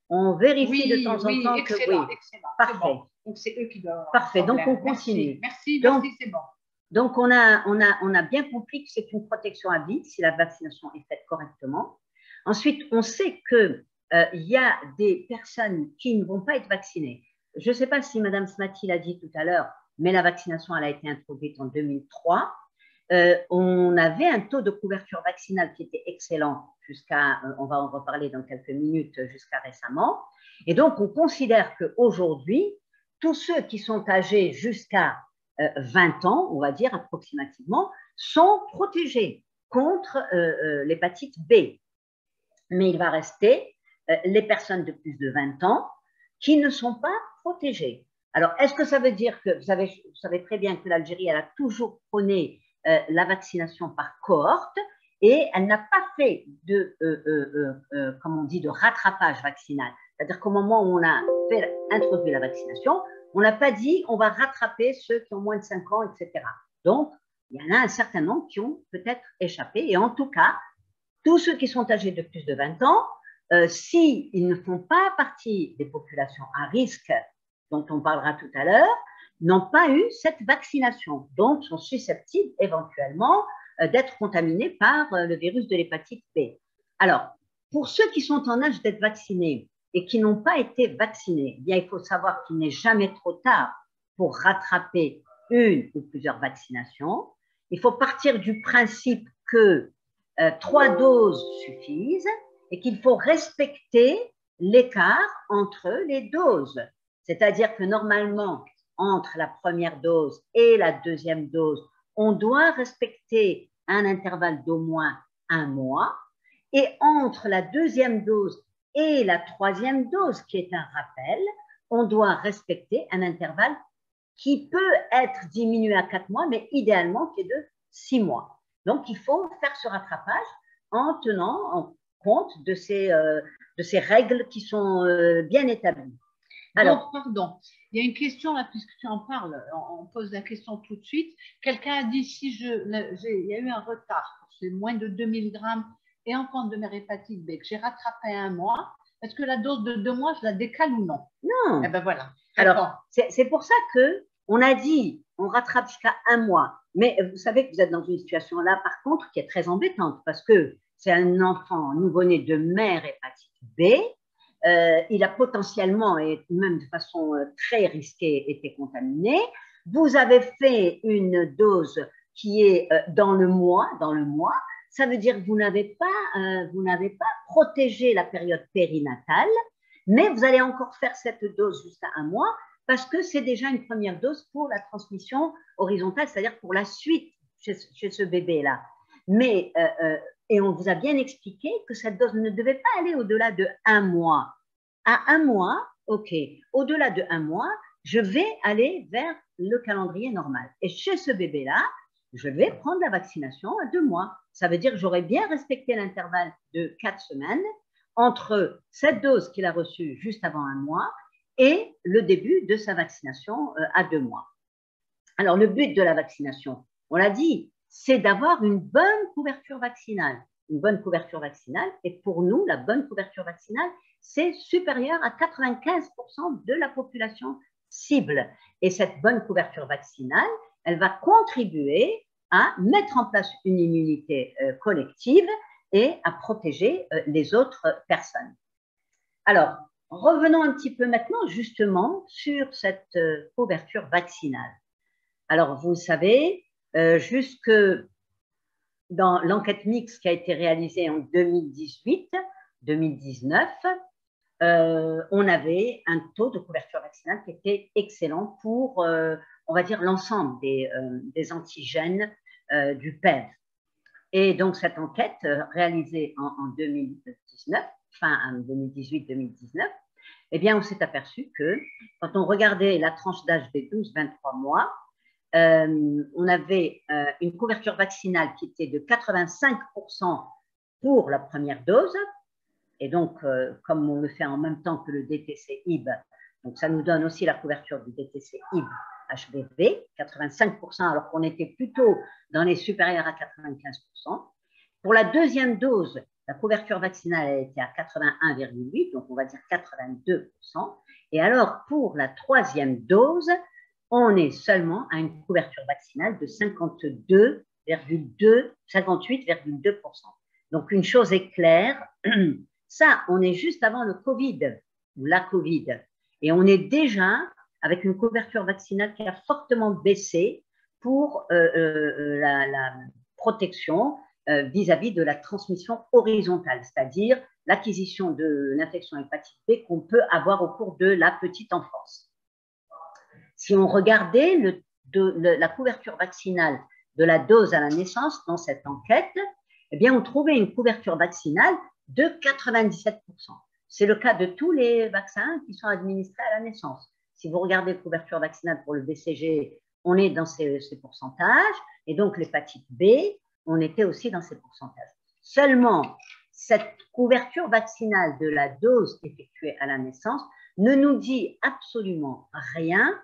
on vérifie de temps en temps que oui. Excellent, Parfait. Donc c'est eux qui doivent. Parfait. Donc on continue. Merci, merci, c'est bon. Donc on a, on, a, on a bien compris que c'est une protection à vie si la vaccination est faite correctement. Ensuite, on sait qu'il euh, y a des personnes qui ne vont pas être vaccinées. Je ne sais pas si Mme Smati l'a dit tout à l'heure, mais la vaccination elle a été introduite en 2003. Euh, on avait un taux de couverture vaccinale qui était excellent jusqu'à, euh, on va en reparler dans quelques minutes, jusqu'à récemment. Et donc, on considère qu'aujourd'hui, tous ceux qui sont âgés jusqu'à 20 euh, ans, on va dire approximativement, sont protégés contre l'hépatite B. Mais il va rester les personnes de plus de 20 ans qui ne sont pas protégées. Alors, est-ce que ça veut dire que, vous savez, vous savez très bien que l'Algérie, elle a toujours prôné euh, la vaccination par cohorte et elle n'a pas fait de, euh, euh, comme on dit, de rattrapage vaccinal. C'est-à-dire qu'au moment où on a introduit la vaccination, on n'a pas dit on va rattraper ceux qui ont moins de 5 ans, etc. Donc, il y en a un certain nombre qui ont peut-être échappé. Et en tout cas, tous ceux qui sont âgés de plus de 20 ans, s'ils ne font pas partie des populations à risque dont on parlera tout à l'heure, n'ont pas eu cette vaccination, donc sont susceptibles éventuellement euh, d'être contaminés par euh, le virus de l'hépatite B. Alors, pour ceux qui sont en âge d'être vaccinés et qui n'ont pas été vaccinés, eh bien, il faut savoir qu'il n'est jamais trop tard pour rattraper une ou plusieurs vaccinations. Il faut partir du principe que euh, trois doses suffisent et qu'il faut respecter l'écart entre les doses. C'est-à-dire que normalement, entre la première dose et la deuxième dose, on doit respecter un intervalle d'au moins un mois. Et entre la deuxième dose et la troisième dose, qui est un rappel, on doit respecter un intervalle qui peut être diminué à quatre mois, mais idéalement qui est de six mois. Donc, il faut faire ce rattrapage en tenant compte de ces, euh, règles qui sont euh, bien établies. Alors, pardon, il y a une question là, puisque tu en parles, on, pose la question tout de suite. Quelqu'un a dit si je, il y a eu un retard, c'est moins de 2000 grammes et en compte de mes hépatite B, que j'ai rattrapé un mois, est-ce que la dose de deux mois, je la décale ou non? Non. Eh ben voilà. Alors, c'est pour ça que on a dit, on rattrape jusqu'à un mois. Mais vous savez que vous êtes dans une situation là, par contre, qui est très embêtante parce que c'est un enfant nouveau-né de mère hépatite B euh, il a potentiellement, et même de façon euh, très risquée, été contaminé. Vous avez fait une dose qui est euh, dans le mois, dans le mois. Ça veut dire que vous n'avez pas, vous n'avez pas protégé la période périnatale, mais vous allez encore faire cette dose jusqu'à un mois parce que c'est déjà une première dose pour la transmission horizontale, c'est-à-dire pour la suite chez, ce bébé-là. Mais et on vous a bien expliqué que cette dose ne devait pas aller au-delà de un mois. À un mois, OK. Au-delà de un mois, je vais aller vers le calendrier normal. Et chez ce bébé-là, je vais prendre la vaccination à deux mois. Ça veut dire que j'aurais bien respecté l'intervalle de quatre semaines entre cette dose qu'il a reçue juste avant un mois et le début de sa vaccination euh, à deux mois. Alors, le but de la vaccination, on l'a dit, c'est d'avoir une bonne couverture vaccinale. Une bonne couverture vaccinale, et pour nous, la bonne couverture vaccinale, c'est supérieur à 95% de la population cible. Et cette bonne couverture vaccinale, elle va contribuer à mettre en place une immunité euh, collective et à protéger euh, les autres personnes. Alors, revenons un petit peu maintenant justement sur cette euh, couverture vaccinale. Alors, vous savez, jusque dans l'enquête mixte qui a été réalisée en 2018-2019, euh, on avait un taux de couverture vaccinale qui était excellent pour, euh, on va dire, l'ensemble des, euh, antigènes du PEV. Et donc, cette enquête réalisée en, 2019, fin 2018-2019, eh bien, on s'est aperçu que quand on regardait la tranche d'âge des 12-23 mois, on avait une couverture vaccinale qui était de 85% pour la première dose et donc, euh, comme on le fait en même temps que le DTC-IB, donc ça nous donne aussi la couverture du DTC-IB HBV, 85%, alors qu'on était plutôt dans les supérieurs à 95%. Pour la deuxième dose, la couverture vaccinale était à 81,8, donc on va dire 82%. Et alors, pour la troisième dose, on est seulement à une couverture vaccinale de 52,2, 58,2%. Donc, une chose est claire, [clears throat] Ça, on est juste avant le Covid ou la Covid. Et on est déjà avec une couverture vaccinale qui a fortement baissé pour euh, euh, la, protection euh, vis-à-vis de la transmission horizontale, c'est-à-dire l'acquisition de l'infection hépatite B qu'on peut avoir au cours de la petite enfance. Si on regardait la couverture vaccinale de la dose à la naissance dans cette enquête, eh bien, on trouvait une couverture vaccinale de 97%. C'est le cas de tous les vaccins qui sont administrés à la naissance. Si vous regardez la couverture vaccinale pour le BCG, on est dans ces, pourcentages. Et donc, l'hépatite B, on était aussi dans ces pourcentages. Seulement, cette couverture vaccinale de la dose effectuée à la naissance ne nous dit absolument rien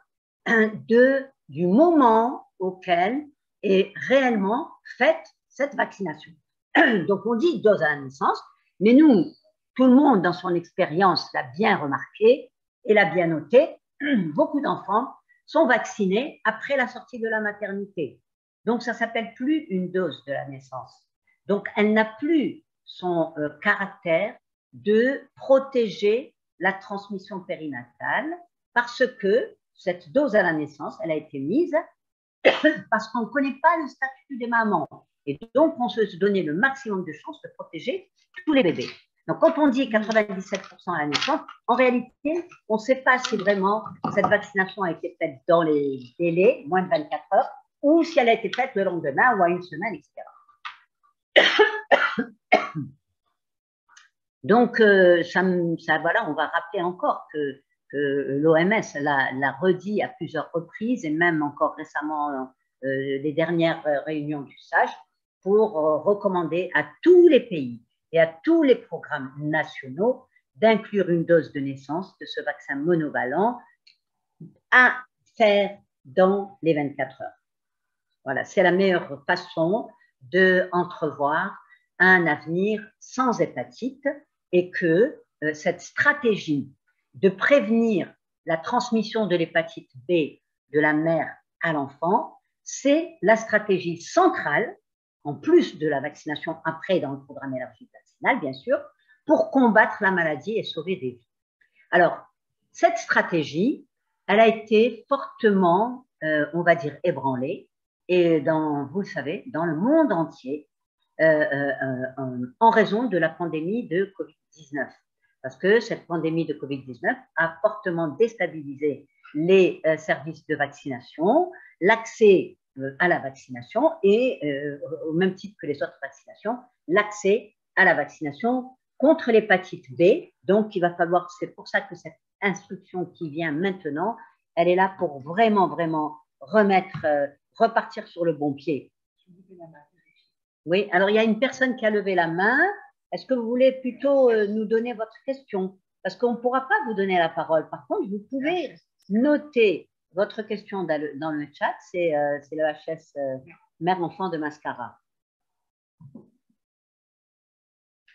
du moment auquel est réellement faite cette vaccination. [clears throat] Donc, on dit dose à la naissance, mais nous, tout le monde dans son expérience l'a bien remarqué et l'a bien noté, [clears throat] beaucoup d'enfants sont vaccinés après la sortie de la maternité. Donc, ça s'appelle plus une dose de la naissance. Donc, elle n'a plus son euh, caractère de protéger la transmission périnatale parce que cette dose à la naissance, elle a été mise [coughs] parce qu'on ne connaît pas le statut des mamans. Et donc, on se donnait le maximum de chances de protéger tous les bébés. Donc, quand on dit 97% à la naissance, en réalité, on ne sait pas si vraiment cette vaccination a été faite dans les délais, moins de 24 heures, ou si elle a été faite le lendemain ou à une semaine, etc. [coughs] Donc, euh, ça, voilà, on va rappeler encore que, l'OMS l'a redit à plusieurs reprises et même encore récemment euh, les dernières réunions du SAGE pour euh, recommander à tous les pays et à tous les programmes nationaux d'inclure une dose de naissance de ce vaccin monovalent à faire dans les 24 heures. Voilà, c'est la meilleure façon de entrevoir un avenir sans hépatite et que euh, cette stratégie de prévenir la transmission de l'hépatite B de la mère à l'enfant, c'est la stratégie centrale en plus de la vaccination après dans le programme élargi vaccinal, bien sûr, pour combattre la maladie et sauver des vies. Alors, cette stratégie, elle a été fortement, euh, on va dire, ébranlée, et vous le savez, dans le monde entier, euh, euh, en raison de la pandémie de Covid-19. Parce que cette pandémie de Covid-19 a fortement déstabilisé les services de vaccination, l'accès euh, à la vaccination et, euh, au même titre que les autres vaccinations, l'accès à la vaccination contre l'hépatite B. Donc, il va falloir, c'est pour ça que cette instruction qui vient maintenant, Elle est là pour vraiment, vraiment remettre, euh, repartir sur le bon pied. Oui, alors il y a une personne qui a levé la main. Est-ce que vous voulez plutôt euh, nous donner votre question? Parce qu'on ne pourra pas vous donner la parole. Par contre, vous pouvez noter votre question dans le, dans le chat. C'est euh, le HS Mère-Enfant de Mascara.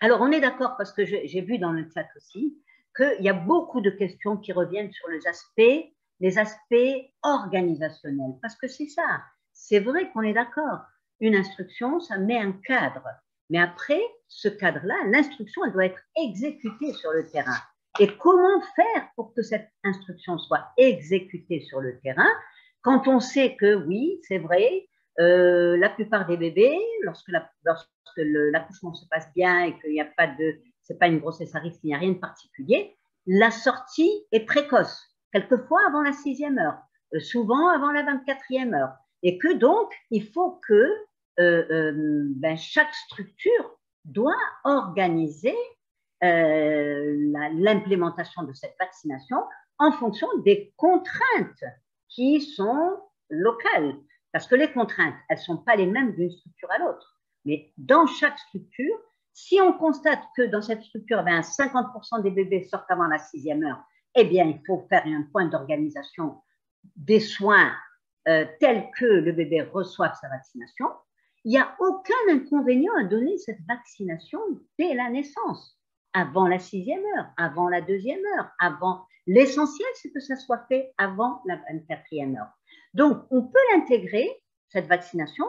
Alors, on est d'accord parce que j'ai vu dans le chat aussi qu'il y a beaucoup de questions qui reviennent sur les aspects, les aspects organisationnels. Parce que c'est ça. C'est vrai qu'on est d'accord. Une instruction, ça met un cadre. Mais après, ce cadre-là, l'instruction, elle doit être exécutée sur le terrain. Et comment faire pour que cette instruction soit exécutée sur le terrain quand on sait que oui, c'est vrai, euh, la plupart des bébés, lorsque l'accouchement se passe bien et qu'il n'y a pas de, c'est pas une grossesse à risque, il n'y a rien de particulier, la sortie est précoce, quelquefois avant la sixième heure, euh, souvent avant la 24e heure, et que donc il faut que euh, ben, chaque structure doit organiser l'implémentation de cette vaccination en fonction des contraintes qui sont locales. Parce que les contraintes, elles ne sont pas les mêmes d'une structure à l'autre. Mais dans chaque structure, si on constate que dans cette structure, 50% des bébés sortent avant la sixième heure, eh bien, il faut faire un point d'organisation des soins euh, tels que le bébé reçoive sa vaccination. Il n'y a aucun inconvénient à donner cette vaccination dès la naissance, avant la sixième heure, avant la deuxième heure, avant. L'essentiel, c'est que ça soit fait avant la 24e heure. Donc, on peut l'intégrer, cette vaccination,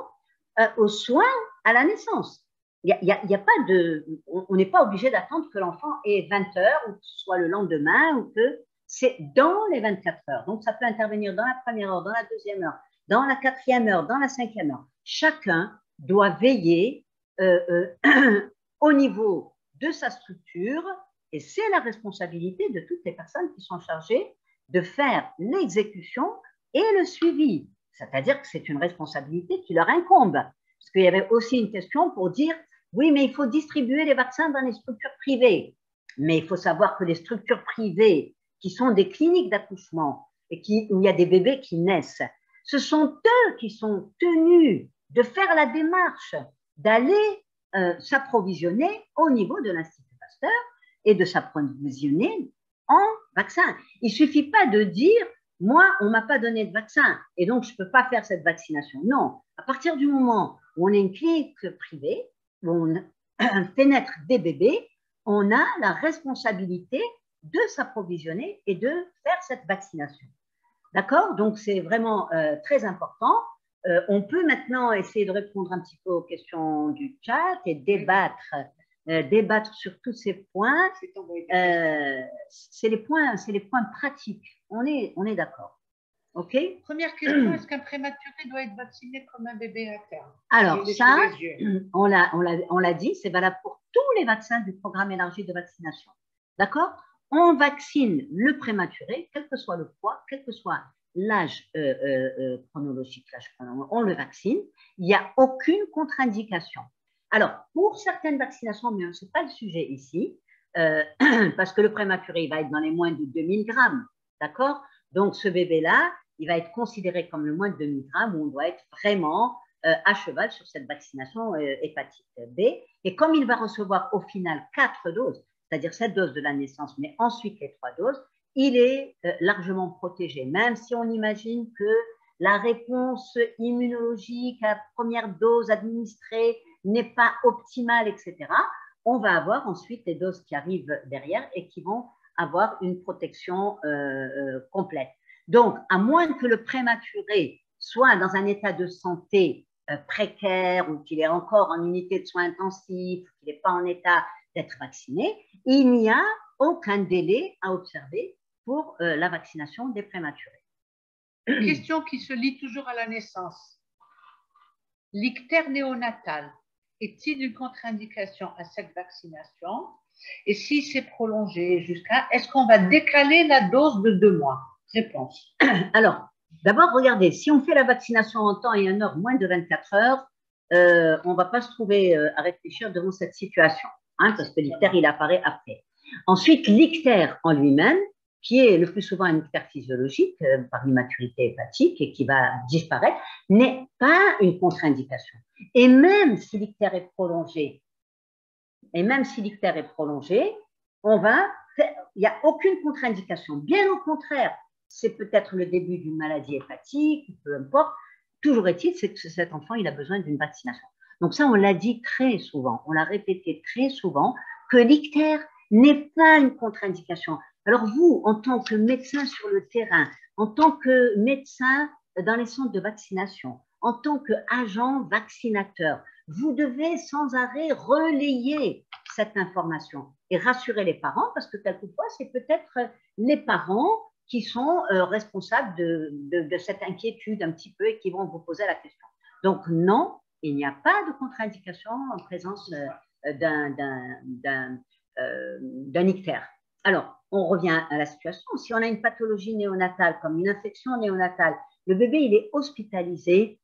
euh, aux soins à la naissance. Y a, pas de, on n'est pas obligé d'attendre que l'enfant ait 20 heures ou que ce soit le lendemain ou que c'est dans les 24 heures. Donc, ça peut intervenir dans la première heure, dans la deuxième heure, dans la quatrième heure, dans la cinquième heure. Chacun doit veiller euh, euh, [clears throat] au niveau de sa structure et c'est la responsabilité de toutes les personnes qui sont chargées de faire l'exécution et le suivi. C'est-à-dire que c'est une responsabilité qui leur incombe. Parce qu'il y avait aussi une question pour dire, oui, mais il faut distribuer les vaccins dans les structures privées. Mais il faut savoir que les structures privées, qui sont des cliniques d'accouchement et qui, où il y a des bébés qui naissent, ce sont eux qui sont tenus de faire la démarche d'aller euh, s'approvisionner au niveau de l'Institut Pasteur et de s'approvisionner en vaccins. Il suffit pas de dire moi, on m'a pas donné de vaccin et donc je ne peux pas faire cette vaccination. Non, à partir du moment où on est une clinique privée, où on [clears throat] fait naître des bébés, on a la responsabilité de s'approvisionner et de faire cette vaccination. D'accord? Donc c'est vraiment euh, très important. Euh, on peut maintenant essayer de répondre un petit peu aux questions du chat et débattre, euh, débattre sur tous ces points. c'est les points, c'est les points pratiques. On est, on est d'accord. OK? Première question, est-ce qu'un prématuré doit être vacciné comme un bébé à terme? Alors, ça, on l'a dit, c'est valable pour tous les vaccins du programme élargi de vaccination. D'accord? On vaccine le prématuré, quel que soit le poids, quel que soit l'âge euh, euh, euh, chronologique, on le vaccine. Il n'y a aucune contre-indication. Alors, pour certaines vaccinations, mais ce n'est pas le sujet ici, [clears throat] parce que le prématuré va être dans les moins de 2000 grammes. D'accord? Donc, ce bébé-là, il va être considéré comme le moins de 2000 grammes, où on doit être vraiment à cheval sur cette vaccination hépatite B. Et comme il va recevoir au final quatre doses, c'est-à-dire cette dose de la naissance, mais ensuite les trois doses, il est euh, largement protégé, même si on imagine que la réponse immunologique à première dose administrée n'est pas optimale, etc. On va avoir ensuite les doses qui arrivent derrière et qui vont avoir une protection euh, euh, complète. Donc, à moins que le prématuré soit dans un état de santé précaire ou qu'il est encore en unité de soins intensifs, qu'il n'est pas en état d'être vacciné, il n'y a aucun délai à observer pour la vaccination des prématurés. Question qui se lit toujours à la naissance. L'ictère néonatal est-il une contre-indication à cette vaccination? Et si c'est prolongé jusqu'à, est-ce qu'on va décaler la dose de deux mois? Réponse. [coughs] Alors, d'abord, regardez, si on fait la vaccination en temps et en heure moins de 24 heures, euh, on ne va pas se trouver euh, à réfléchir devant cette situation, hein, parce que l'ictère, il apparaît après. Ensuite, l'ictère en lui-même, qui est le plus souvent un ictère physiologique euh, par immaturité hépatique et qui va disparaître, n'est pas une contre-indication. Et même si l'ictère est prolongé, et même si est on va il n'y a aucune contre-indication. Bien au contraire, c'est peut-être le début d'une maladie hépatique, peu importe. Toujours est-il, c'est que cet enfant, il a besoin d'une vaccination. Donc ça, on l'a dit très souvent, on l'a répété très souvent, que l'ictère n'est pas une contre-indication. Alors vous, en tant que médecin sur le terrain, en tant que médecin dans les centres de vaccination, en tant qu'agent vaccinateur, vous devez sans arrêt relayer cette information et rassurer les parents parce que quelquefois, c'est peut-être les parents qui sont euh, responsables de, cette inquiétude un petit peu et qui vont vous poser la question. Donc non, il n'y a pas de contre-indication en présence euh, d'un euh. Alors, on revient à la situation. Si on a une pathologie néonatale comme une infection néonatale, le bébé, il est hospitalisé.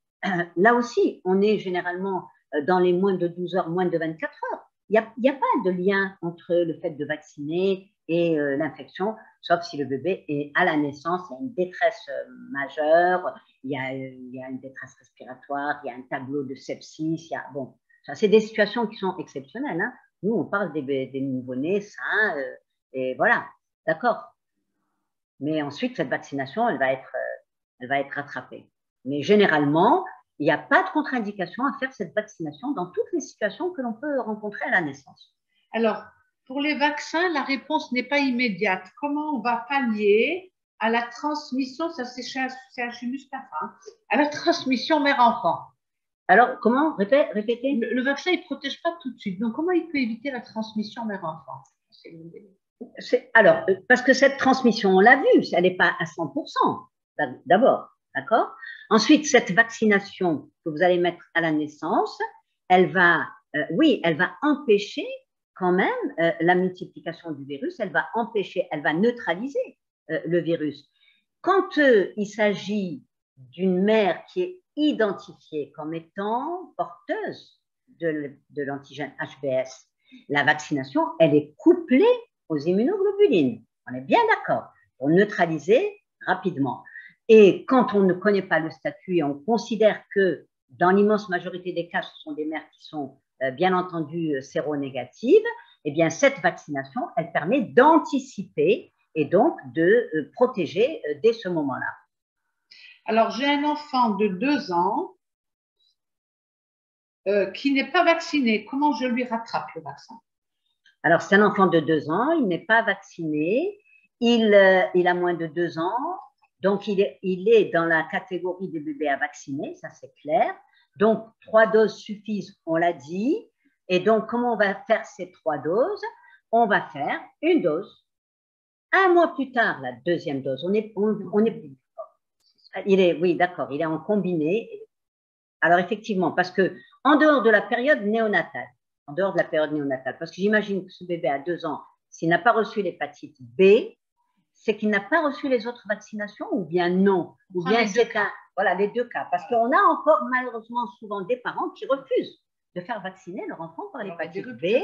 Là aussi, on est généralement dans les moins de 12 heures, moins de 24 heures. Il n'y a, pas de lien entre le fait de vacciner et euh, l'infection, sauf si le bébé est à la naissance, il y a une détresse euh, majeure, il y, a, une détresse respiratoire, il y a un tableau de sepsis, il y a, bon, c'est des situations qui sont exceptionnelles. Hein. Nous, on parle des, des nouveau-nés sains, euh, et voilà, d'accord. Mais ensuite, cette vaccination, elle va être, elle va être rattrapée. Mais généralement, il n'y a pas de contre-indication à faire cette vaccination dans toutes les situations que l'on peut rencontrer à la naissance. Alors, pour les vaccins, la réponse n'est pas immédiate. Comment on va pallier à la transmission, ça c'est chez hein, à la transmission mère-enfant? Alors, comment? Répétez. Le, vaccin, il ne protège pas tout de suite. Donc, comment il peut éviter la transmission mère-enfant? Alors, euh, parce que cette transmission, on l'a vu, elle n'est pas à 100%, d'abord. D'accord? Ensuite, cette vaccination que vous allez mettre à la naissance, elle va, euh, oui, elle va empêcher quand même euh, la multiplication du virus, elle va empêcher, elle va neutraliser le virus. Quand il s'agit d'une mère qui est identifiée comme étant porteuse de l'antigène HBS, la vaccination, elle est couplée aux immunoglobulines. On est bien d'accord pour neutraliser rapidement. Et quand on ne connaît pas le statut et on considère que dans l'immense majorité des cas, ce sont des mères qui sont euh, bien entendu euh, séronégatives, eh bien cette vaccination, elle permet d'anticiper et donc de euh, protéger dès ce moment-là. Alors j'ai un enfant de deux ans qui n'est pas vacciné. Comment je lui rattrape le vaccin? Alors c'est un enfant de deux ans, il n'est pas vacciné, il, il a moins de deux ans, donc, il est, dans la catégorie des bébés à vacciner, ça c'est clair. Donc, trois doses suffisent, on l'a dit. Et donc, comment on va faire ces trois doses? On va faire une dose. Un mois plus tard, la deuxième dose. On est, on, est, il est, oui, d'accord, il est en combiné. Alors, effectivement, parce que en dehors de la période néonatale, en dehors de la période néonatale, parce que j'imagine que ce bébé a deux ans, s'il n'a pas reçu l'hépatite B, c'est qu'il n'a pas reçu les autres vaccinations ou bien non? Ou bien c'est un. Voilà, les deux cas. Parce qu'on a encore malheureusement souvent des parents qui refusent de faire vacciner leur enfant par l'hépatite B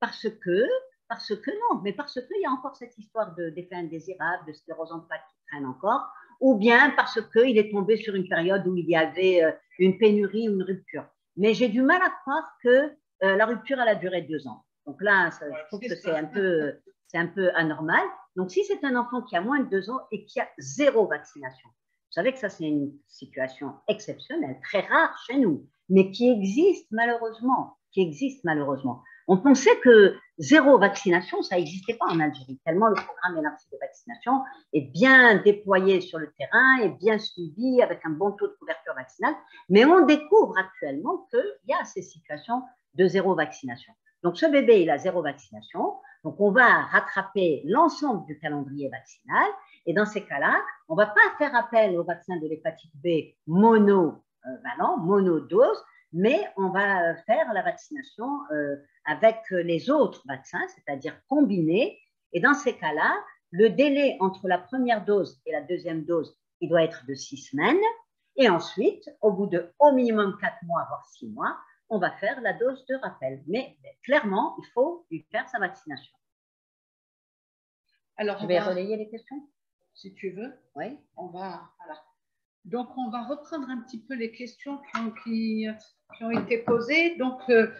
parce que, parce que non, mais parce qu'il y a encore cette histoire d'effet indésirable, de sclérose en plaques qui traîne encore, ou bien parce qu'il est tombé sur une période où il y avait euh, une pénurie ou une rupture. Mais j'ai du mal à croire que euh, la rupture, elle a duré deux ans. Donc là, je trouve que c'est un peu c'est un peu anormal. Donc, si c'est un enfant qui a moins de deux ans et qui a zéro vaccination, vous savez que ça, c'est une situation exceptionnelle, très rare chez nous, mais qui existe malheureusement, qui existe malheureusement. On pensait que zéro vaccination, ça n'existait pas en Algérie, tellement le programme élargi de vaccination est bien déployé sur le terrain, est bien suivi avec un bon taux de couverture vaccinale, mais on découvre actuellement qu'il y a ces situations de zéro vaccination. Donc ce bébé, il a zéro vaccination. Donc, on va rattraper l'ensemble du calendrier vaccinal. Et dans ces cas-là, on ne va pas faire appel au vaccin de l'hépatite B mono, euh, monodose, mais on va faire la vaccination euh, avec les autres vaccins, c'est-à-dire combinés. Et dans ces cas-là, le délai entre la première dose et la deuxième dose, il doit être de six semaines. Et ensuite, au bout de au minimum quatre mois, voire six mois, on va faire la dose de rappel. Mais clairement, il faut lui faire sa vaccination. Alors, Je vais va- relayer les questions. si tu veux, Oui. on va. Voilà. Donc, on va reprendre un petit peu les questions qui ont, qui, qui ont été posées. Donc, euh,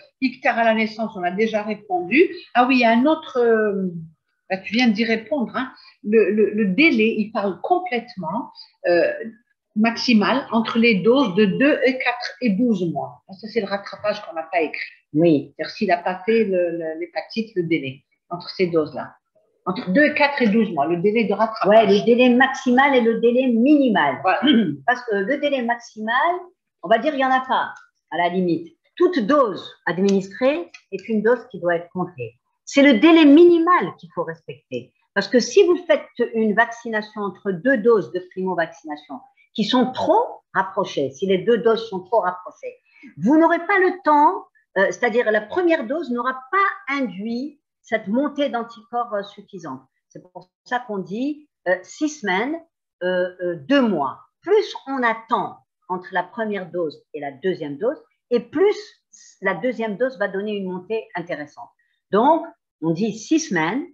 à la naissance, on a déjà répondu. Ah oui, il y a un autre. euh, bah, tu viens d'y répondre. hein. Le, le- le délai, il parle complètement euh, maximal entre les doses de 2 et 4 et 12 mois. Ça, c'est le rattrapage qu'on n'a pas écrit. Oui. C'est-à-dire s'il n'a pas fait le- le- l'hépatite, le délai entre ces doses-là. Entre 2, 4 et 12 mois, le délai de rattrapage. Ouais, le délai maximal et le délai minimal. Voilà. [clears throat] Parce que le délai maximal, on va dire, il n'y en a pas, à la limite. Toute dose administrée est une dose qui doit être comptée. C'est le délai minimal qu'il faut respecter. Parce que si vous faites une vaccination entre deux doses de primo-vaccination qui sont trop rapprochées, si les deux doses sont trop rapprochées, vous n'aurez pas le temps, euh, c'est-à-dire la première dose n'aura pas induit cette montée d'anticorps euh, suffisante. C'est pour ça qu'on dit euh, six semaines, deux mois. Plus on attend entre la première dose et la deuxième dose, et plus la deuxième dose va donner une montée intéressante. Donc, on dit six semaines,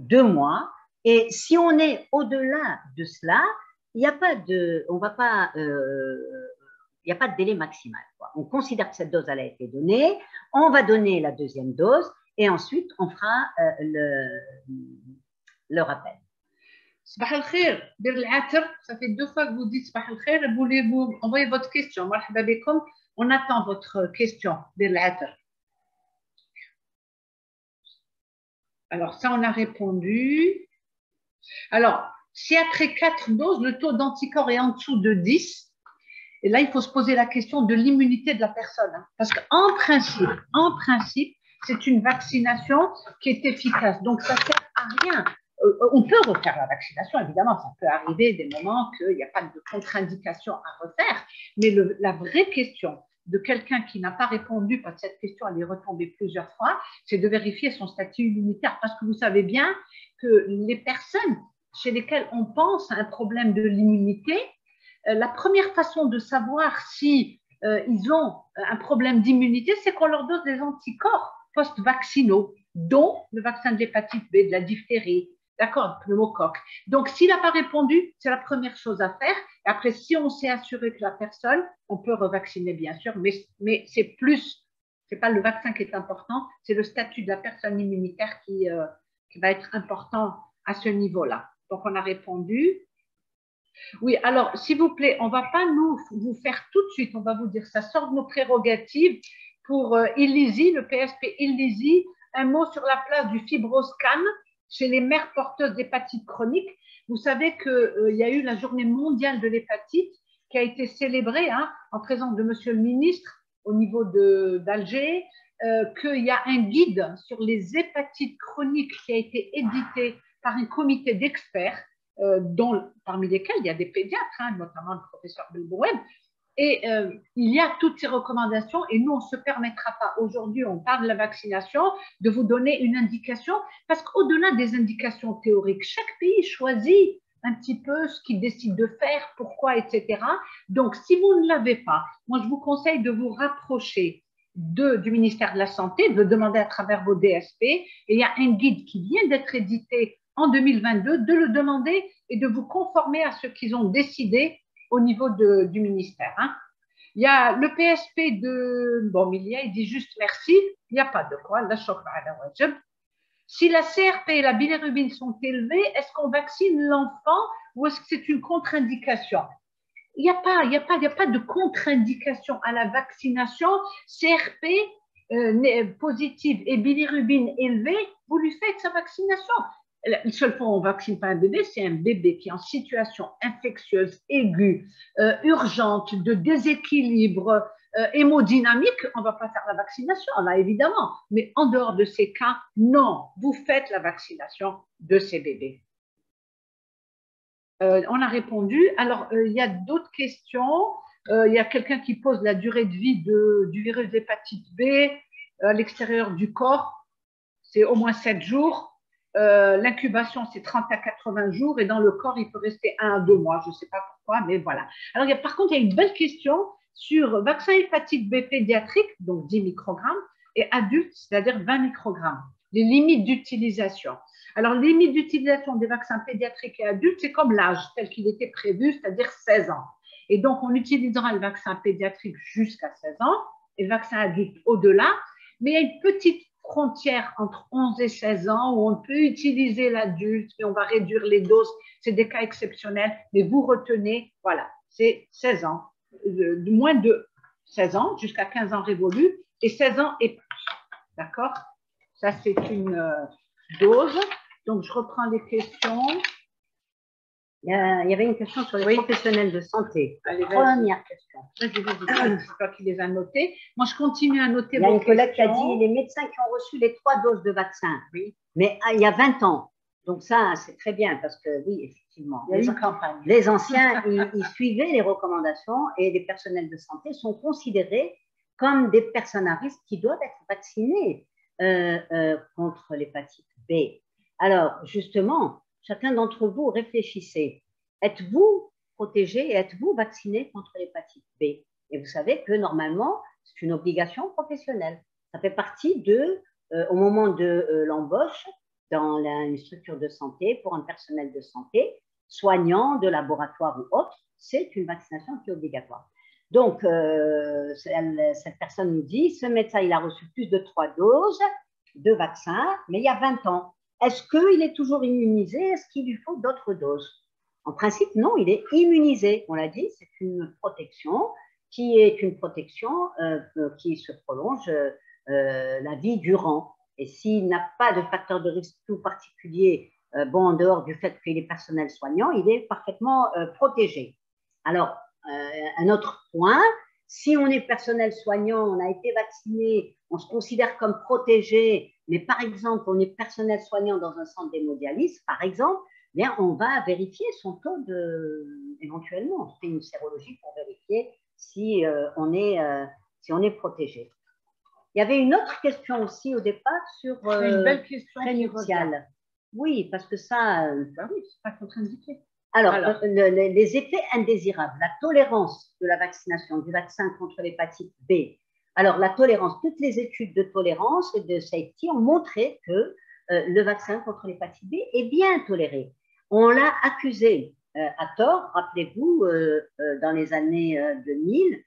deux mois, et si on est au-delà de cela, il n'y a pas de, on va pas, euh, délai maximal. On considère que cette dose a été donnée, on va donner la deuxième dose, et ensuite on fera euh, le, le rappel. Al-Ater, ça fait deux fois que vous dites voulez-vous envoyer votre question? On attend votre question, Bir al-Ater. Alors, ça, on a répondu. Alors, si après quatre doses, le taux d'anticorps est en dessous de 10, et là, il faut se poser la question de l'immunité de la personne. hein. Parce qu'en principe, en principe, c'est une vaccination qui est efficace. Donc, ça ne sert à rien. Euh, on peut refaire la vaccination, évidemment, ça peut arriver des moments qu'il n'y a pas de contre-indication à refaire, mais la vraie question de quelqu'un qui n'a pas répondu, parce que cette question elle est retombée plusieurs fois, c'est de vérifier son statut immunitaire, parce que vous savez bien que les personnes chez lesquelles on pense à un problème de l'immunité, euh, la première façon de savoir si euh, ils ont un problème d'immunité, c'est qu'on leur donne des anticorps post-vaccinaux, dont le vaccin de l'hépatite B, de la diphtérie, d'accord, pneumocoque. Donc, s'il n'a pas répondu, c'est la première chose à faire. Et après, si on s'est assuré que la personne, on peut revacciner, bien sûr, mais, mais c'est plus, c'est pas le vaccin qui est important, c'est le statut de la personne immunitaire qui, euh, qui va être important à ce niveau-là. Donc, on a répondu. Oui, alors, s'il vous plaît, on ne va pas nous vous faire tout de suite, on va vous dire, ça sort de nos prérogatives pour euh, Illizi, le PSP Illizi, un mot sur la place du fibroscan chez les mères porteuses d'hépatite chronique. Vous savez qu'il euh, y a eu la journée mondiale de l'hépatite qui a été célébrée hein, en présence de Monsieur le ministre au niveau d'Alger, euh, qu'il y a un guide sur les hépatites chroniques qui a été édité par un comité d'experts, euh, parmi lesquels il y a des pédiatres, hein, notamment le professeur Belbouem, et euh, il y a toutes ces recommandations et nous, on ne se permettra pas, aujourd'hui, on parle de la vaccination, de vous donner une indication, parce qu'au-delà des indications théoriques, chaque pays choisit un petit peu ce qu'il décide de faire, pourquoi, etc. Donc, si vous ne l'avez pas, moi, je vous conseille de vous rapprocher de, du ministère de la Santé, de demander à travers vos DSP, il y a un guide qui vient d'être édité en 2022, de le demander et de vous conformer à ce qu'ils ont décidé au niveau du ministère. hein. Il y a le PSP de bon, Milia, il dit juste merci, il n'y a pas de quoi, la ala. Si la CRP et la bilirubine sont élevées, est-ce qu'on vaccine l'enfant ou est-ce que c'est une contre-indication? Il n'y a pas, a a pas de contre-indication à la vaccination. CRP euh, positive et bilirubine élevée, vous lui faites sa vaccination. La seule fois où on ne vaccine pas un bébé, c'est un bébé qui est en situation infectieuse aiguë, euh, urgente, de déséquilibre euh, hémodynamique. On ne va pas faire la vaccination, là, évidemment. Mais en dehors de ces cas, non, vous faites la vaccination de ces bébés. Euh, on a répondu. Alors, il y a d'autres questions. Il y a quelqu'un qui pose la durée de vie du virus d'hépatite B à l'extérieur du corps. C'est au moins 7 jours. Euh, L'incubation, c'est 30 à 80 jours et dans le corps, il peut rester 1 à 2 mois. Je ne sais pas pourquoi, mais voilà. Alors, y a, par contre, il y a une belle question sur vaccin hépatite B pédiatrique, donc 10 microgrammes, et adulte, c'est-à-dire 20 microgrammes. Les limites d'utilisation. Alors, limite d'utilisation des vaccins pédiatriques et adultes, c'est comme l'âge tel qu'il était prévu, c'est-à-dire 16 ans. Et donc, on utilisera le vaccin pédiatrique jusqu'à 16 ans et le vaccin adulte au-delà. Mais il y a une petite frontière entre 11 et 16 ans où on peut utiliser l'adulte, mais on va réduire les doses. C'est des cas exceptionnels. Mais vous retenez, voilà, c'est 16 ans, de, moins de 16 ans jusqu'à 15 ans révolus et 16 ans et plus. D'accord? Ça, c'est une euh, dose. Donc, je reprends les questions. Il y, avait une question sur les professionnels de santé. Première question. Vas-y, vas-y, c'est toi qui les as notées. Moi, je continue à noter Il y a une collègue qui a dit les médecins qui ont reçu les trois doses de vaccin. Oui. Mais ah, il y a 20 ans. Donc ça, c'est très bien parce que oui, effectivement, les, les, anciens, ils, suivaient les recommandations et les personnels de santé sont considérés comme des personnes à risque qui doivent être vaccinés euh, euh, contre l'hépatite B. Alors, justement, chacun d'entre vous réfléchissez. Êtes-vous protégé et êtes-vous vacciné contre l'hépatite B? Et vous savez que normalement, c'est une obligation professionnelle. Ça fait partie de, euh, au moment de euh, l'embauche dans une structure de santé pour un personnel de santé, soignant, de laboratoire ou autre, c'est une vaccination qui est obligatoire. Donc, euh, cette personne nous dit, ce médecin, il a reçu plus de trois doses de vaccin, mais il y a 20 ans. Est-ce qu'il est toujours immunisé? Est-ce qu'il lui faut d'autres doses? En principe, non, il est immunisé. On l'a dit, c'est une protection qui est une protection euh, euh, qui se prolonge euh, la vie durant. Et s'il n'a pas de facteur de risque tout particulier, bon, en dehors du fait qu'il est personnel soignant, il est parfaitement protégé. Alors, un autre point, si on est personnel soignant, on a été vacciné, on se considère comme protégé, mais par exemple, on est personnel soignant dans un centre d'hémodialyse, par exemple, bien, on va vérifier son taux de, éventuellement, on fait une sérologie pour vérifier si, euh, on, est, euh, si on est protégé. Il y avait une autre question aussi au départ sur euh, une belle question Oui, parce que ça. Bah oui, c'est pas contre-indiqué. Alors, les effets indésirables, la tolérance de la vaccination, du vaccin contre l'hépatite B. Alors, la tolérance, toutes les études de tolérance et de safety ont montré que euh, le vaccin contre l'hépatite B est bien toléré. On l'a accusé euh, à tort, rappelez-vous, euh, dans les années 2000,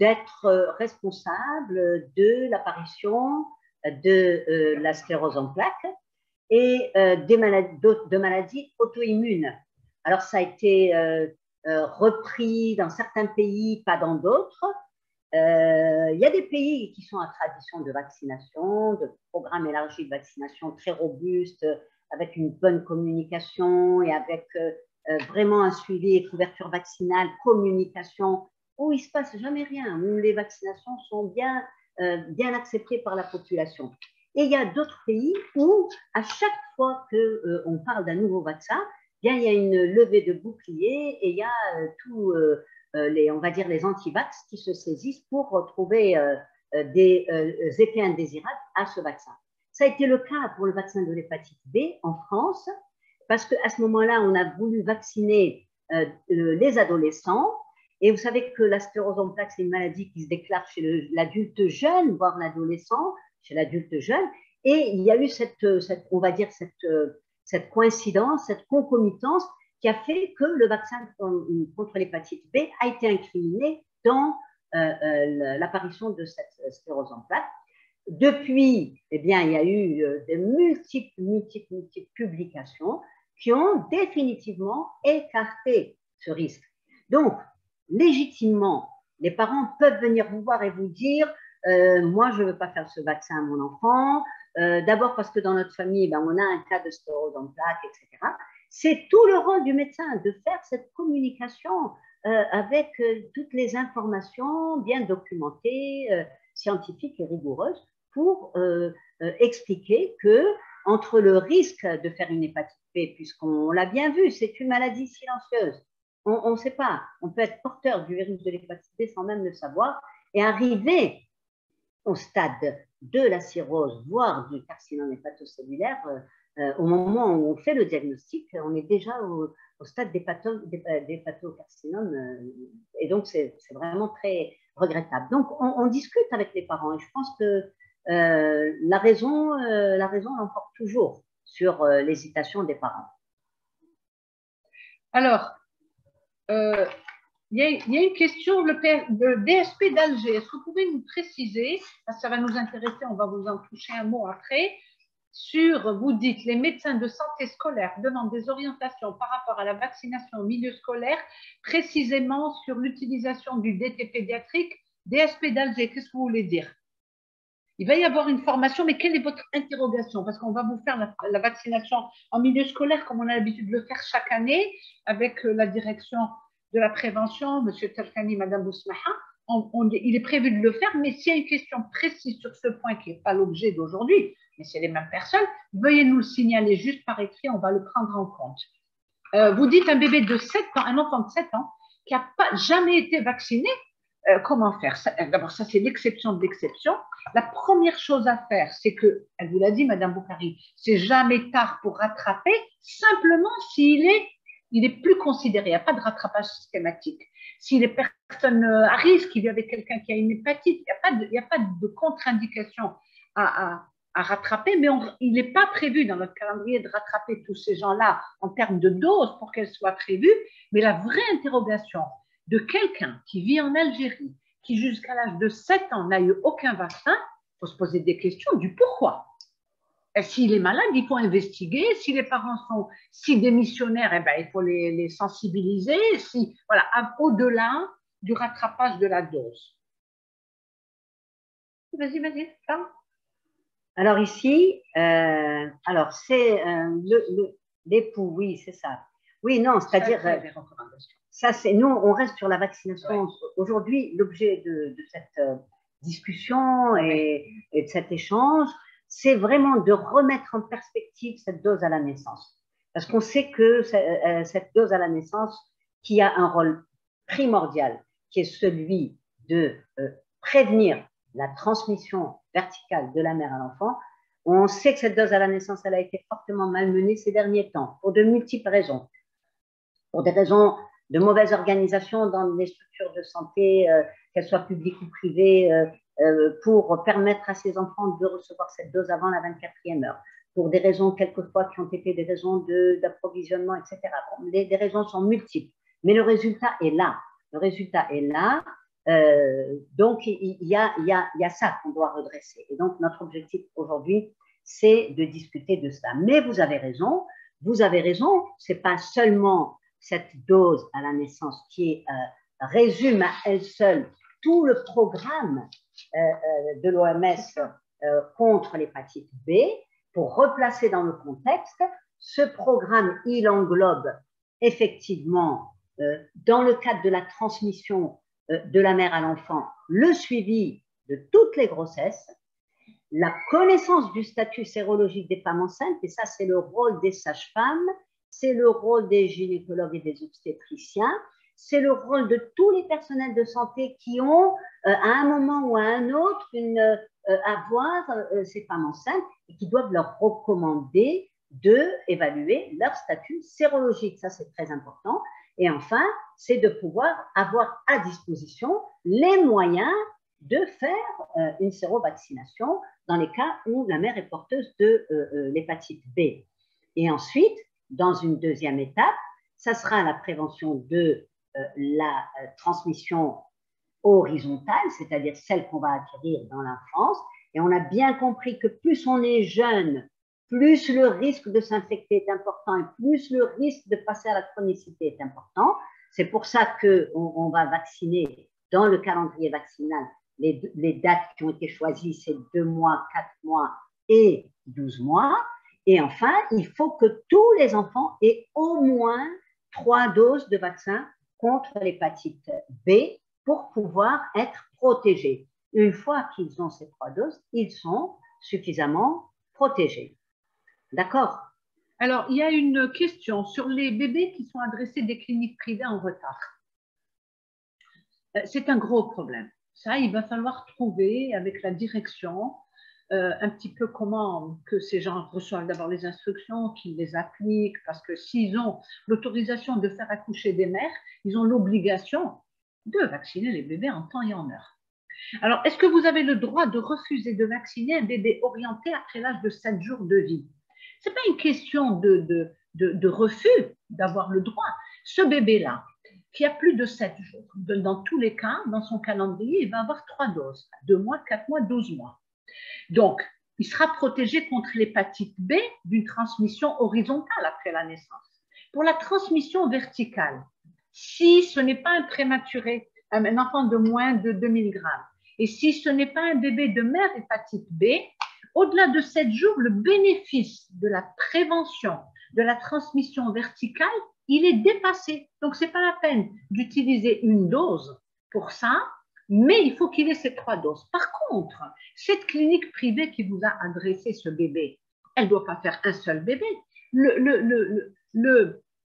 d'être responsable de l'apparition de la sclérose en plaques et des maladies, de maladies auto-immunes. Alors, ça a été euh, euh, repris dans certains pays, pas dans d'autres. Euh, il y a des pays qui sont à tradition de vaccination, de programmes élargis de vaccination très robustes, avec une bonne communication et avec vraiment un suivi et couverture vaccinale, communication, où il ne se passe jamais rien, où les vaccinations sont bien, bien acceptées par la population. Et il y a d'autres pays où, à chaque fois qu'on parle d'un nouveau vaccin, bien, il y a une levée de bouclier et il y a euh, tous euh, euh, les, on va dire, les antivax qui se saisissent pour retrouver des effets indésirables à ce vaccin. Ça a été le cas pour le vaccin de l'hépatite B en France, parce qu'à ce moment-là, on a voulu vacciner les adolescents. Et vous savez que la sclérose en c'est une maladie qui se déclare chez l'adulte jeune, voire l'adolescent, chez l'adulte jeune. Et il y a eu cette on va dire, cette cette coïncidence, cette concomitance qui a fait que le vaccin contre l'hépatite B a été incriminé dans euh, euh, l'apparition de cette sclérose en plaques. Depuis, eh bien, il y a eu euh, de multiples, multiples, multiples publications qui ont définitivement écarté ce risque. Donc, légitimement, les parents peuvent venir vous voir et vous dire, moi, je ne veux pas faire ce vaccin à mon enfant, euh, d'abord parce que dans notre famille, ben, on a un cas de sclérose en plaques, etc. C'est tout le rôle du médecin de faire cette communication euh, avec euh, toutes les informations bien documentées, scientifiques et rigoureuses pour expliquer que entre le risque de faire une hépatite B, puisqu'on l'a bien vu, c'est une maladie silencieuse. On ne sait pas. On peut être porteur du virus de l'hépatite B sans même le savoir et arriver au stade de la cirrhose, voire du carcinome hépatocellulaire, euh, euh, au moment où on fait le diagnostic, on est déjà au, stade d'hépatocarcinome. Euh, et donc, c'est vraiment très regrettable. Donc, on, discute avec les parents et je pense que la raison, la raison l'emporte toujours sur euh, l'hésitation des parents. Alors, il y, a une question, le, DSP d'Alger. Est-ce que vous pouvez nous préciser, ça va nous intéresser, on va vous en toucher un mot après, sur, vous dites, les médecins de santé scolaire demandent des orientations par rapport à la vaccination au milieu scolaire, précisément sur l'utilisation du DT pédiatrique, DSP d'Alger. Qu'est-ce que vous voulez dire? Il va y avoir une formation, mais quelle est votre interrogation? Parce qu'on va vous faire la, vaccination en milieu scolaire, comme on a l'habitude de le faire chaque année, avec euh, la direction de la prévention, M. Talkani, Mme Bousmaha. il est prévu de le faire, mais s'il y a une question précise sur ce point qui n'est pas l'objet d'aujourd'hui, mais c'est les mêmes personnes, veuillez nous le signaler juste par écrit, on va le prendre en compte. Euh, vous dites un bébé de 7 ans, un enfant de 7 ans, qui n'a pas jamais été vacciné, euh, comment faire? D'abord, ça, c'est l'exception de l'exception. La première chose à faire, c'est que, elle vous l'a dit, Madame Boukari, c'est jamais tard pour rattraper, simplement s'il est, il est plus considéré. Il n'y a pas de rattrapage systématique. Si les personnes euh, à risque, il y avait quelqu'un qui a une hépatite, il n'y a pas de, contre-indication à, rattraper, mais il n'est pas prévu dans notre calendrier de rattraper tous ces gens-là en termes de doses pour qu'elles soient prévues. Mais la vraie interrogation, de quelqu'un qui vit en Algérie, qui jusqu'à l'âge de 7 ans n'a eu aucun vaccin, il faut se poser des questions du pourquoi. S'il est malade, il faut investiguer. Si les parents sont si démissionnaires, eh ben, il faut les, sensibiliser. Si, voilà, au-delà du rattrapage de la dose. Vas-y, vas-y, Alors ici, euh, alors c'est euh, l'époux, oui, c'est ça. Oui, non, c'est-à-dire ça, c'est nous, on reste sur la vaccination. Aujourd'hui, l'objet de, cette euh, discussion et, de cet échange, c'est vraiment de remettre en perspective cette dose à la naissance. Parce qu'on sait que euh, cette dose à la naissance, qui a un rôle primordial, qui est celui de euh, prévenir la transmission verticale de la mère à l'enfant, on sait que cette dose à la naissance, elle a été fortement malmenée ces derniers temps, pour de multiples raisons. Pour des raisons de mauvaise organisation dans les structures de santé, euh, qu'elles soient publiques ou privées, pour permettre à ces enfants de recevoir cette dose avant la 24e heure, pour des raisons quelquefois qui ont été des raisons d'approvisionnement, etc. les, raisons sont multiples, mais le résultat est là. Le résultat est là. donc, il y, a, y y a ça qu'on doit redresser. Et donc, notre objectif aujourd'hui, c'est de discuter de ça. Mais vous avez raison, vous avez raison, c'est pas seulement cette dose à la naissance qui euh, résume à elle seule tout le programme euh, euh, de l'OMS contre l'hépatite B, pour replacer dans le contexte, ce programme, il englobe effectivement, dans le cadre de la transmission de la mère à l'enfant, le suivi de toutes les grossesses, la connaissance du statut sérologique des femmes enceintes, et ça c'est le rôle des sages-femmes, c'est le rôle des gynécologues et des obstétriciens, c'est le rôle de tous les personnels de santé qui ont, euh, à un moment ou à un autre, euh, à voir euh, ces femmes enceintes et qui doivent leur recommander de évaluer leur statut sérologique. Ça, c'est très important. Et enfin, c'est de pouvoir avoir à disposition les moyens de faire une sérovaccination dans les cas où la mère est porteuse de l'hépatite B. Et ensuite, dans une deuxième étape, ça sera la prévention de la euh, transmission horizontale, c'est-à-dire celle qu'on va acquérir dans l'enfance. Et on a bien compris que plus on est jeune, plus le risque de s'infecter est important et plus le risque de passer à la chronicité est important. C'est pour ça qu'on on va vacciner dans le calendrier vaccinal. Les, les dates qui ont été choisies, c'est 2 mois, 4 mois et 12 mois. Et enfin, il faut que tous les enfants aient au moins trois doses de vaccin contre l'hépatite B pour pouvoir être protégés. Une fois qu'ils ont ces trois doses, ils sont suffisamment protégés. D'accord? Alors, il y a une question sur les bébés qui sont adressés des cliniques privées en retard. Euh, c'est un gros problème. Ça, il va falloir trouver avec la direction euh, un petit peu comment que ces gens reçoivent d'abord les instructions, qu'ils les appliquent, parce que s'ils ont l'autorisation de faire accoucher des mères, ils ont l'obligation de vacciner les bébés en temps et en heure. Alors, est-ce que vous avez le droit de refuser de vacciner un bébé orienté après l'âge de 7 jours de vie? Ce n'est pas une question de, refus d'avoir le droit. Ce bébé-là, qui a plus de 7 jours, dans tous les cas, dans son calendrier, il va avoir trois doses, 2 mois, 4 mois, 12 mois. Donc, il sera protégé contre l'hépatite B d'une transmission horizontale après la naissance. Pour la transmission verticale, si ce n'est pas un prématuré, un enfant de moins de 2000 grammes, et si ce n'est pas un bébé de mère hépatite B, au-delà de 7 jours, le bénéfice de la prévention de la transmission verticale, il est dépassé. Donc, ce n'est pas la peine d'utiliser une dose pour ça, mais il faut qu'il ait ces trois doses. Par contre, cette clinique privée qui vous a adressé ce bébé, elle ne doit pas faire un seul bébé.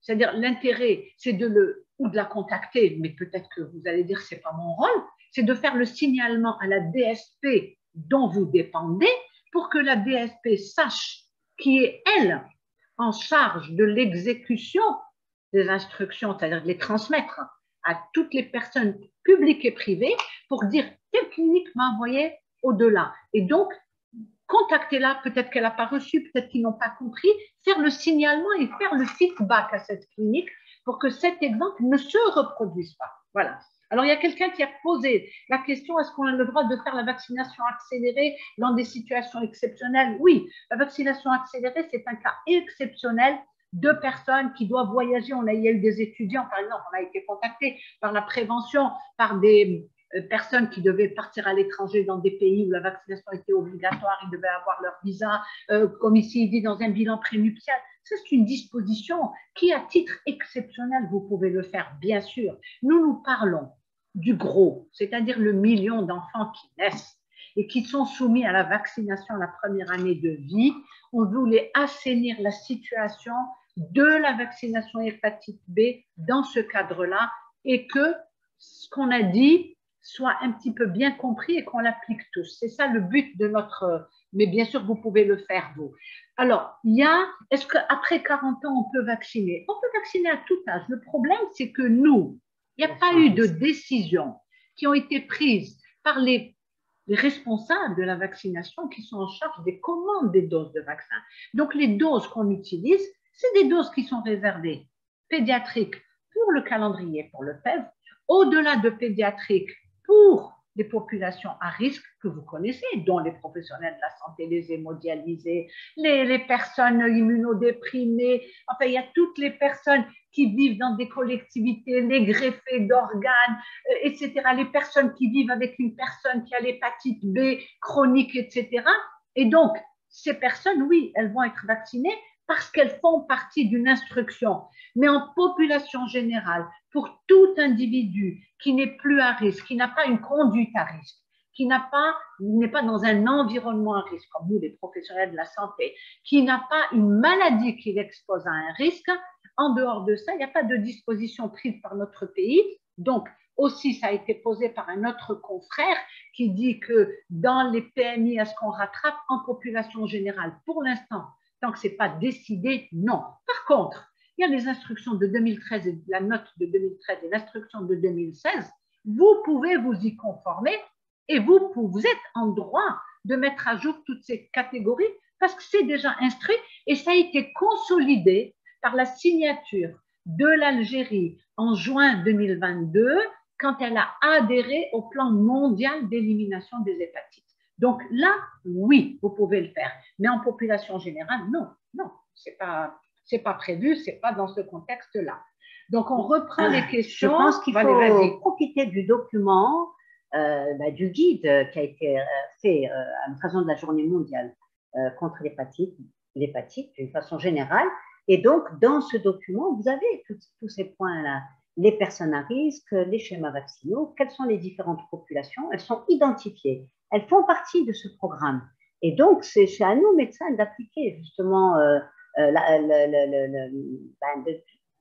C'est-à-dire l'intérêt, c'est de le ou de la contacter, mais peut-être que vous allez dire c'est pas mon rôle, c'est de faire le signalement à la DSP dont vous dépendez pour que la DSP sache qui est elle en charge de l'exécution des instructions, c'est-à-dire de les transmettre à toutes les personnes publiques et privées pour dire quelle clinique m'a envoyé au-delà. Et donc, contactez-la, peut-être qu'elle n'a pas reçu, peut-être qu'ils n'ont pas compris, faire le signalement et faire le feedback à cette clinique pour que cet exemple ne se reproduise pas. Voilà. Alors, il y a quelqu'un qui a posé la question, est-ce qu'on a le droit de faire la vaccination accélérée dans des situations exceptionnelles? Oui, la vaccination accélérée, c'est un cas exceptionnel de personnes qui doivent voyager. On a, il y a eu des étudiants, par exemple, on a été contacté par la prévention, par des euh, personnes qui devaient partir à l'étranger dans des pays où la vaccination était obligatoire, ils devaient avoir leur visa, euh, comme ici il dit, dans un bilan prénuptial. C'est une disposition qui, à titre exceptionnel, vous pouvez le faire, bien sûr. Nous, nous parlons du gros, c'est-à-dire le million d'enfants qui naissent et qui sont soumis à la vaccination la première année de vie. On voulait assainir la situation de la vaccination hépatite B dans ce cadre-là et que ce qu'on a dit soit un petit peu bien compris et qu'on l'applique tous. C'est ça le but de notre... Mais bien sûr, vous pouvez le faire, vous. Alors, il y a... Est-ce qu'après 40 ans, on peut vacciner? On peut vacciner à tout âge. Le problème, c'est que nous, il n'y a pas eu de décisions qui ont été prises par les, les, responsables de la vaccination qui sont en charge des commandes des doses de vaccins. Donc, les doses qu'on utilise, c'est des doses qui sont réservées pédiatriques pour le calendrier, pour le PEV, au-delà de pédiatriques pour les populations à risque que vous connaissez, dont les professionnels de la santé, les hémodialysés, les, les, personnes immunodéprimées, enfin, il y a toutes les personnes qui vivent dans des collectivités, les greffés d'organes, euh, etc., les personnes qui vivent avec une personne qui a l'hépatite B chronique, etc. Et donc, ces personnes, oui, elles vont être vaccinées, parce qu'elles font partie d'une instruction. Mais en population générale, pour tout individu qui n'est plus à risque, qui n'a pas une conduite à risque, qui n'est pas dans un environnement à risque, comme nous, les professionnels de la santé, qui n'a pas une maladie qui l'expose à un risque, en dehors de ça, il n'y a pas de disposition prise par notre pays. Donc, aussi, ça a été posé par un autre confrère qui dit que dans les PMI, est-ce qu'on rattrape en population générale? Pour l'instant, tant que ce n'est pas décidé, non. Par contre, il y a les instructions de 2013 et la note de 2013 et l'instruction de 2016. Vous pouvez vous y conformer et vous, vous êtes en droit de mettre à jour toutes ces catégories parce que c'est déjà instruit et ça a été consolidé par la signature de l'Algérie en juin 2022 quand elle a adhéré au plan mondial d'élimination des hépatites. Donc là, oui, vous pouvez le faire. Mais en population générale, non, non, c'est pas, c'est pas prévu, c'est pas dans ce contexte-là. Donc on reprend les questions. Je pense qu'il faut profiter du document, euh, bah, du guide qui a été euh, fait euh, à l'occasion de la Journée mondiale contre l'hépatite, l'hépatite d'une façon générale. Et donc dans ce document, vous avez tous ces points-là les personnes à risque, les schémas vaccinaux, quelles sont les différentes populations, elles sont identifiées, elles font partie de ce programme. Et donc, c'est à nous, médecins, d'appliquer justement,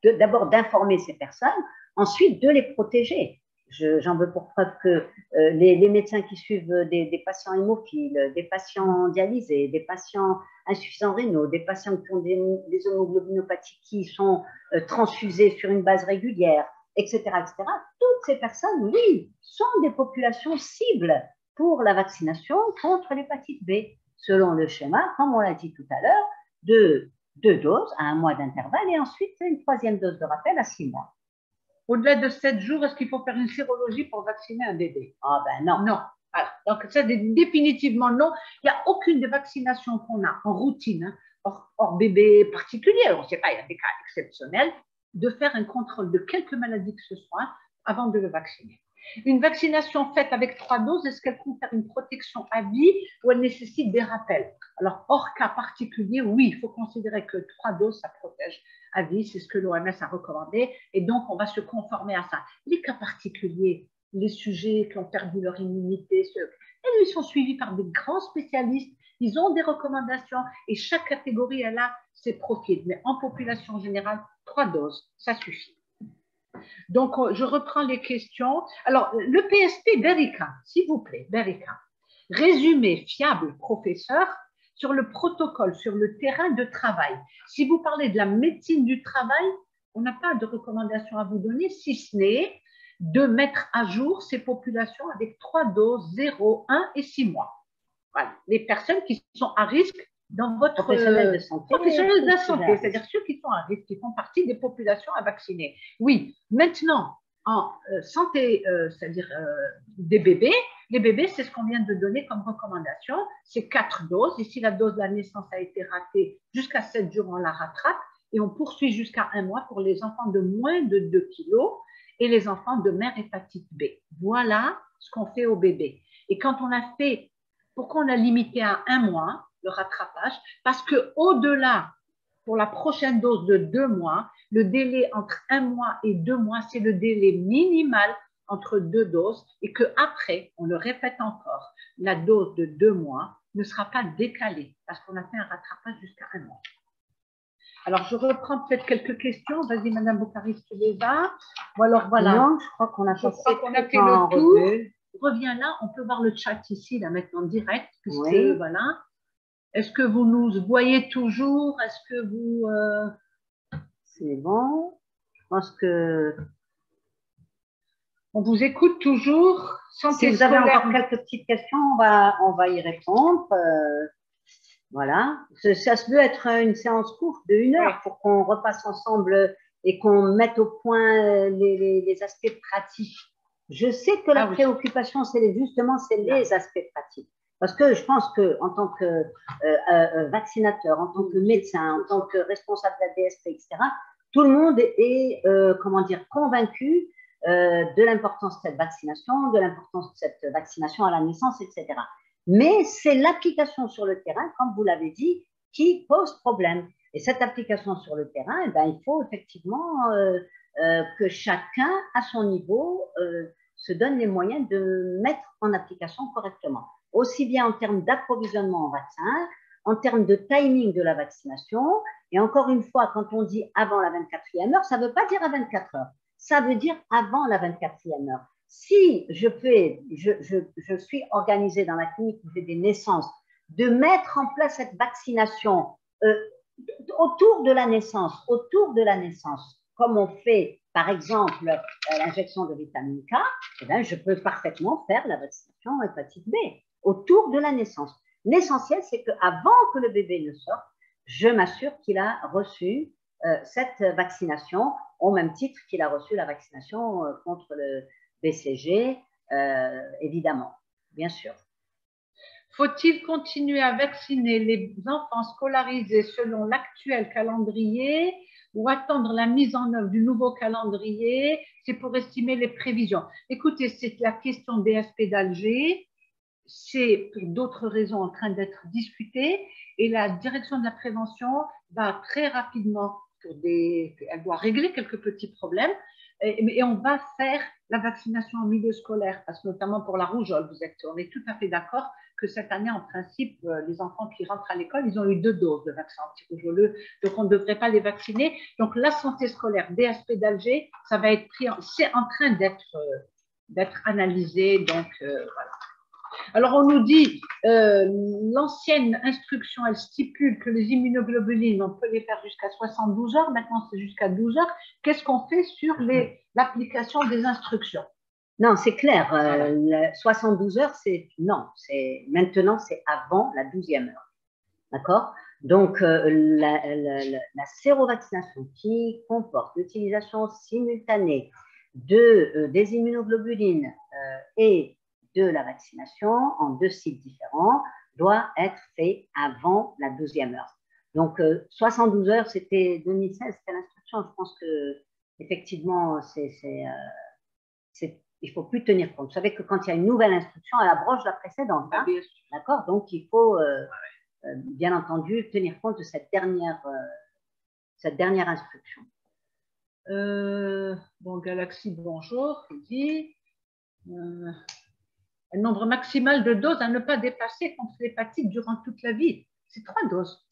d'abord d'informer ces personnes, ensuite de les protéger. J'en veux pour preuve que euh, les, médecins qui suivent des, patients hémophiles, des patients dialysés, des patients insuffisants rénaux, des patients qui ont des, hémoglobinopathies qui sont euh, transfusés sur une base régulière, etc., etc., toutes ces personnes, oui, sont des populations cibles pour la vaccination contre l'hépatite B, selon le schéma, comme on l'a dit tout à l'heure, de deux doses à un mois d'intervalle et ensuite une troisième dose de rappel à six mois. Au-delà de sept jours, est-ce qu'il faut faire une sérologie pour vacciner un bébé? Ah ben non. Non. Donc, ça, définitivement non. Il n'y a aucune des vaccinations qu'on a en routine, hein, hors, bébé particulier, on ne sait pas, il y a des cas exceptionnels, de faire un contrôle de quelque maladie que ce soit avant de le vacciner. Une vaccination faite avec trois doses, est-ce qu'elle confère une protection à vie ou elle nécessite des rappels? Alors, hors cas particulier, oui, il faut considérer que trois doses, ça protège à vie, c'est ce que l'OMS a recommandé, et donc on va se conformer à ça. Les cas particuliers, les sujets qui ont perdu leur immunité, ceux, ils sont suivis par des grands spécialistes, ils ont des recommandations, et chaque catégorie, elle a ses profils. Mais en population générale, trois doses, ça suffit. Donc, euh, je reprends les questions. Alors, le PSP Berica, s'il vous plaît, Berica. Résumé fiable, professeur, sur le protocole, sur le terrain de travail. Si vous parlez de la médecine du travail, on n'a pas de recommandation à vous donner, si ce n'est de mettre à jour ces populations avec trois doses, 0, 1 et 6 mois. Les personnes qui sont à risque dans votre professionnel de santé, professionnel de la santé, c'est-à-dire ceux qui sont à risque, qui font partie des populations à vacciner. Oui, maintenant, en euh, santé, euh, c'est-à-dire euh, des bébés, les bébés, c'est ce qu'on vient de donner comme recommandation, c'est quatre doses. Si la dose de la naissance a été ratée, jusqu'à 7 jours, on la rattrape et on poursuit jusqu'à un mois pour les enfants de moins de 2 kilos et les enfants de mère hépatite B. Voilà ce qu'on fait aux bébés. Et quand on a fait, pourquoi on a limité à un mois? Le rattrapage Parce que au-delà, pour la prochaine dose de deux mois, le délai entre un mois et deux mois, c'est le délai minimal entre deux doses et que après, on le répète encore, la dose de deux mois ne sera pas décalée parce qu'on a fait un rattrapage jusqu'à un mois. Alors, je reprends peut-être quelques questions. Vas-y, Madame Boucaris, tu les as. Ou alors, voilà. Non, je crois qu'on a, fait, le tour. Reviens là, on peut voir le chat ici, là, maintenant, direct, puisque, voilà. Est-ce que vous nous voyez toujours? Est-ce que vous... Euh, C'est bon. Je pense que... On vous écoute toujours? si vous avez encore quelques petites questions, on va, on va y répondre. Euh, voilà. Ça se veut être une séance courte de une heure pour qu'on repasse ensemble et qu'on mette au point les, aspects pratiques. Je sais que la ah préoccupation, c'est justement c'est les aspects pratiques. Parce que je pense que en tant que euh, euh, vaccinateur, en tant que médecin, en tant que responsable de la DSP, etc., tout le monde est, euh, comment dire, convaincu de l'importance de cette vaccination, de l'importance de cette vaccination à la naissance, etc. Mais c'est l'application sur le terrain, comme vous l'avez dit, qui pose problème. Et cette application sur le terrain, eh ben, il faut effectivement que chacun, à son niveau, se donne les moyens de mettre en application correctement aussi bien en termes d'approvisionnement en vaccins, en termes de timing de la vaccination. Et encore une fois, quand on dit avant la 24e heure, ça ne veut pas dire à 24 heures, ça veut dire avant la 24e heure. Si je, fais, je, suis organisée dans la clinique où j'ai des naissances, de mettre en place cette vaccination euh, autour de la naissance, autour de la naissance, comme on fait par exemple euh, l'injection de vitamine K, eh bien, je peux parfaitement faire la vaccination hépatite B autour de la naissance. L'essentiel, c'est qu'avant que le bébé ne sorte, je m'assure qu'il a reçu euh, cette vaccination au même titre qu'il a reçu la vaccination euh, contre le BCG, euh, évidemment, bien sûr. Faut-il continuer à vacciner les enfants scolarisés selon l'actuel calendrier ou attendre la mise en œuvre du nouveau calendrier? C'est pour estimer les prévisions. Écoutez, c'est la question DSP d'Alger c'est pour d'autres raisons en train d'être discuté et la direction de la prévention va très rapidement, pour des, régler quelques petits problèmes et, on va faire la vaccination en milieu scolaire parce notamment pour la rougeole, vous êtes, on est tout à fait d'accord que cette année, en principe, euh, les enfants qui rentrent à l'école, ils ont eu deux doses de vaccin anti-rougeoleux, donc on ne devrait pas les vacciner. Donc la santé scolaire, DSP d'Alger, ça va être pris, c'est en train d'être euh, d'être analysé, donc euh, voilà. Alors, on nous dit, euh, l'ancienne instruction, elle stipule que les immunoglobulines, on peut les faire jusqu'à 72 heures. Maintenant, c'est jusqu'à 12 heures. Qu'est-ce qu'on fait sur l'application des instructions? Non, c'est clair. 72 euh, heures, c'est non. C'est maintenant, c'est avant la 12e heure. D'accord? Donc, euh, la, la, la, sérovaccination qui comporte l'utilisation simultanée de, euh, des immunoglobulines euh, et de la vaccination en deux sites différents doit être fait avant la 12e heure. Donc, 72 heures, c'était 2016, c'était l'instruction. Je pense que effectivement, c'est, il faut plus tenir compte. Vous savez que quand il y a une nouvelle instruction, elle abroge la précédente. Hein D'accord? Donc, il faut euh, bien entendu, tenir compte de cette dernière, euh, cette dernière instruction. Euh, bon, Galaxy, bonjour, dit. Euh, un nombre maximal de doses à ne pas dépasser contre l'hépatite durant toute la vie. C'est trois doses.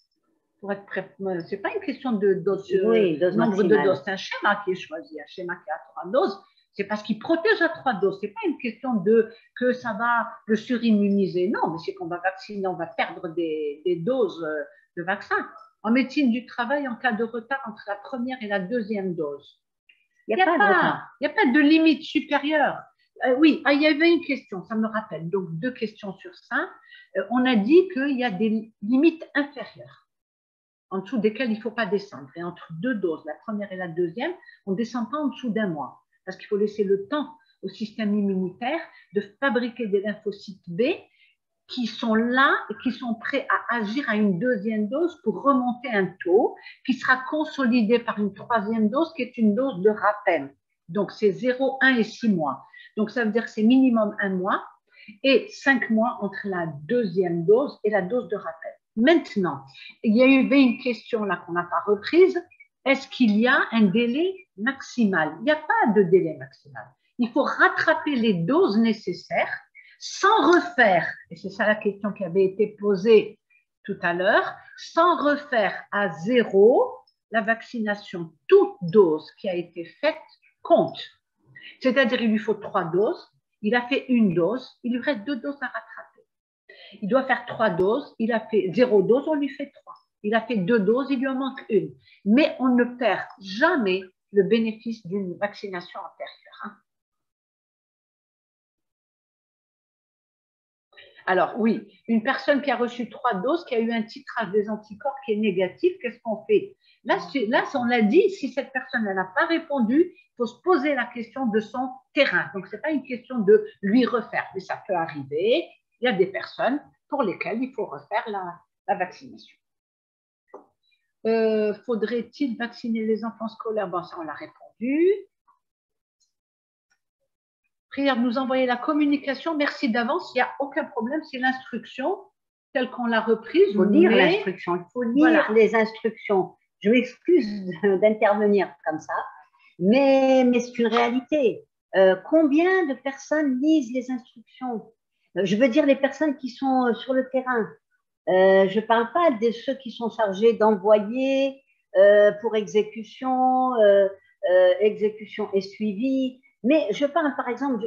Pour être prêt, c'est pas une question de dose, oui, dose nombre de doses, c'est un schéma qui est choisi, un schéma qui a trois doses c'est parce qu'il protège à trois doses. Ce n'est pas une question de que ça va le surimmuniser. Non, mais c'est qu'on va vacciner, on va perdre des, doses euh, de vaccin. En médecine du travail, en cas de retard entre la première et la deuxième dose, il n'y a, a, pas de limite supérieure. Euh, oui, ah, il y avait une question, ça me rappelle. Donc, deux questions sur ça. Euh, on a dit qu'il y a des limites inférieures en dessous desquelles il ne faut pas descendre. Et entre deux doses, la première et la deuxième, on ne descend pas en dessous d'un mois parce qu'il faut laisser le temps au système immunitaire de fabriquer des lymphocytes B qui sont là et qui sont prêts à agir à une deuxième dose pour remonter un taux qui sera consolidé par une troisième dose qui est une dose de rappel. Donc c'est 0, 1 et 6 mois. Donc ça veut dire que c'est minimum un mois et 5 mois entre la deuxième dose et la dose de rappel. Maintenant, il y a eu une question là qu'on n'a pas reprise. Est-ce qu'il y a un délai maximal? Il n'y a pas de délai maximal. Il faut rattraper les doses nécessaires sans refaire, et c'est ça la question qui avait été posée tout à l'heure, sans refaire à zéro la vaccination. Toute dose qui a été faite compte. C'est-à-dire il lui faut trois doses, il a fait une dose, il lui reste deux doses à rattraper. Il doit faire trois doses, il a fait zéro dose, on lui fait trois. Il a fait deux doses, il lui en manque une. Mais on ne perd jamais le bénéfice d'une vaccination antérieure. Hein. Alors oui, une personne qui a reçu trois doses, qui a eu un titrage des anticorps qui est négatif, qu'est-ce qu'on fait? Là, là, on l'a dit, si cette personne n'a pas répondu, il faut se poser la question de son terrain. Donc, ce n'est pas une question de lui refaire, mais ça peut arriver. Il y a des personnes pour lesquelles il faut refaire la vaccination. Euh, faudrait-il vacciner les enfants scolaires? Bon, ça, on l'a répondu. Prière de nous envoyer la communication. Merci d'avance. Il n'y a aucun problème. C'est l'instruction telle qu'on l'a reprise. Il faut lire l'instruction. Il faut lire les instructions. Je m'excuse [laughs] d'intervenir comme ça, mais, c'est une réalité. Euh, combien de personnes lisent les instructions? Euh, Je veux dire les personnes qui sont sur le terrain. Euh, je ne parle pas de ceux qui sont chargés d'envoyer euh, pour exécution, euh, exécution et suivi, mais je parle par exemple,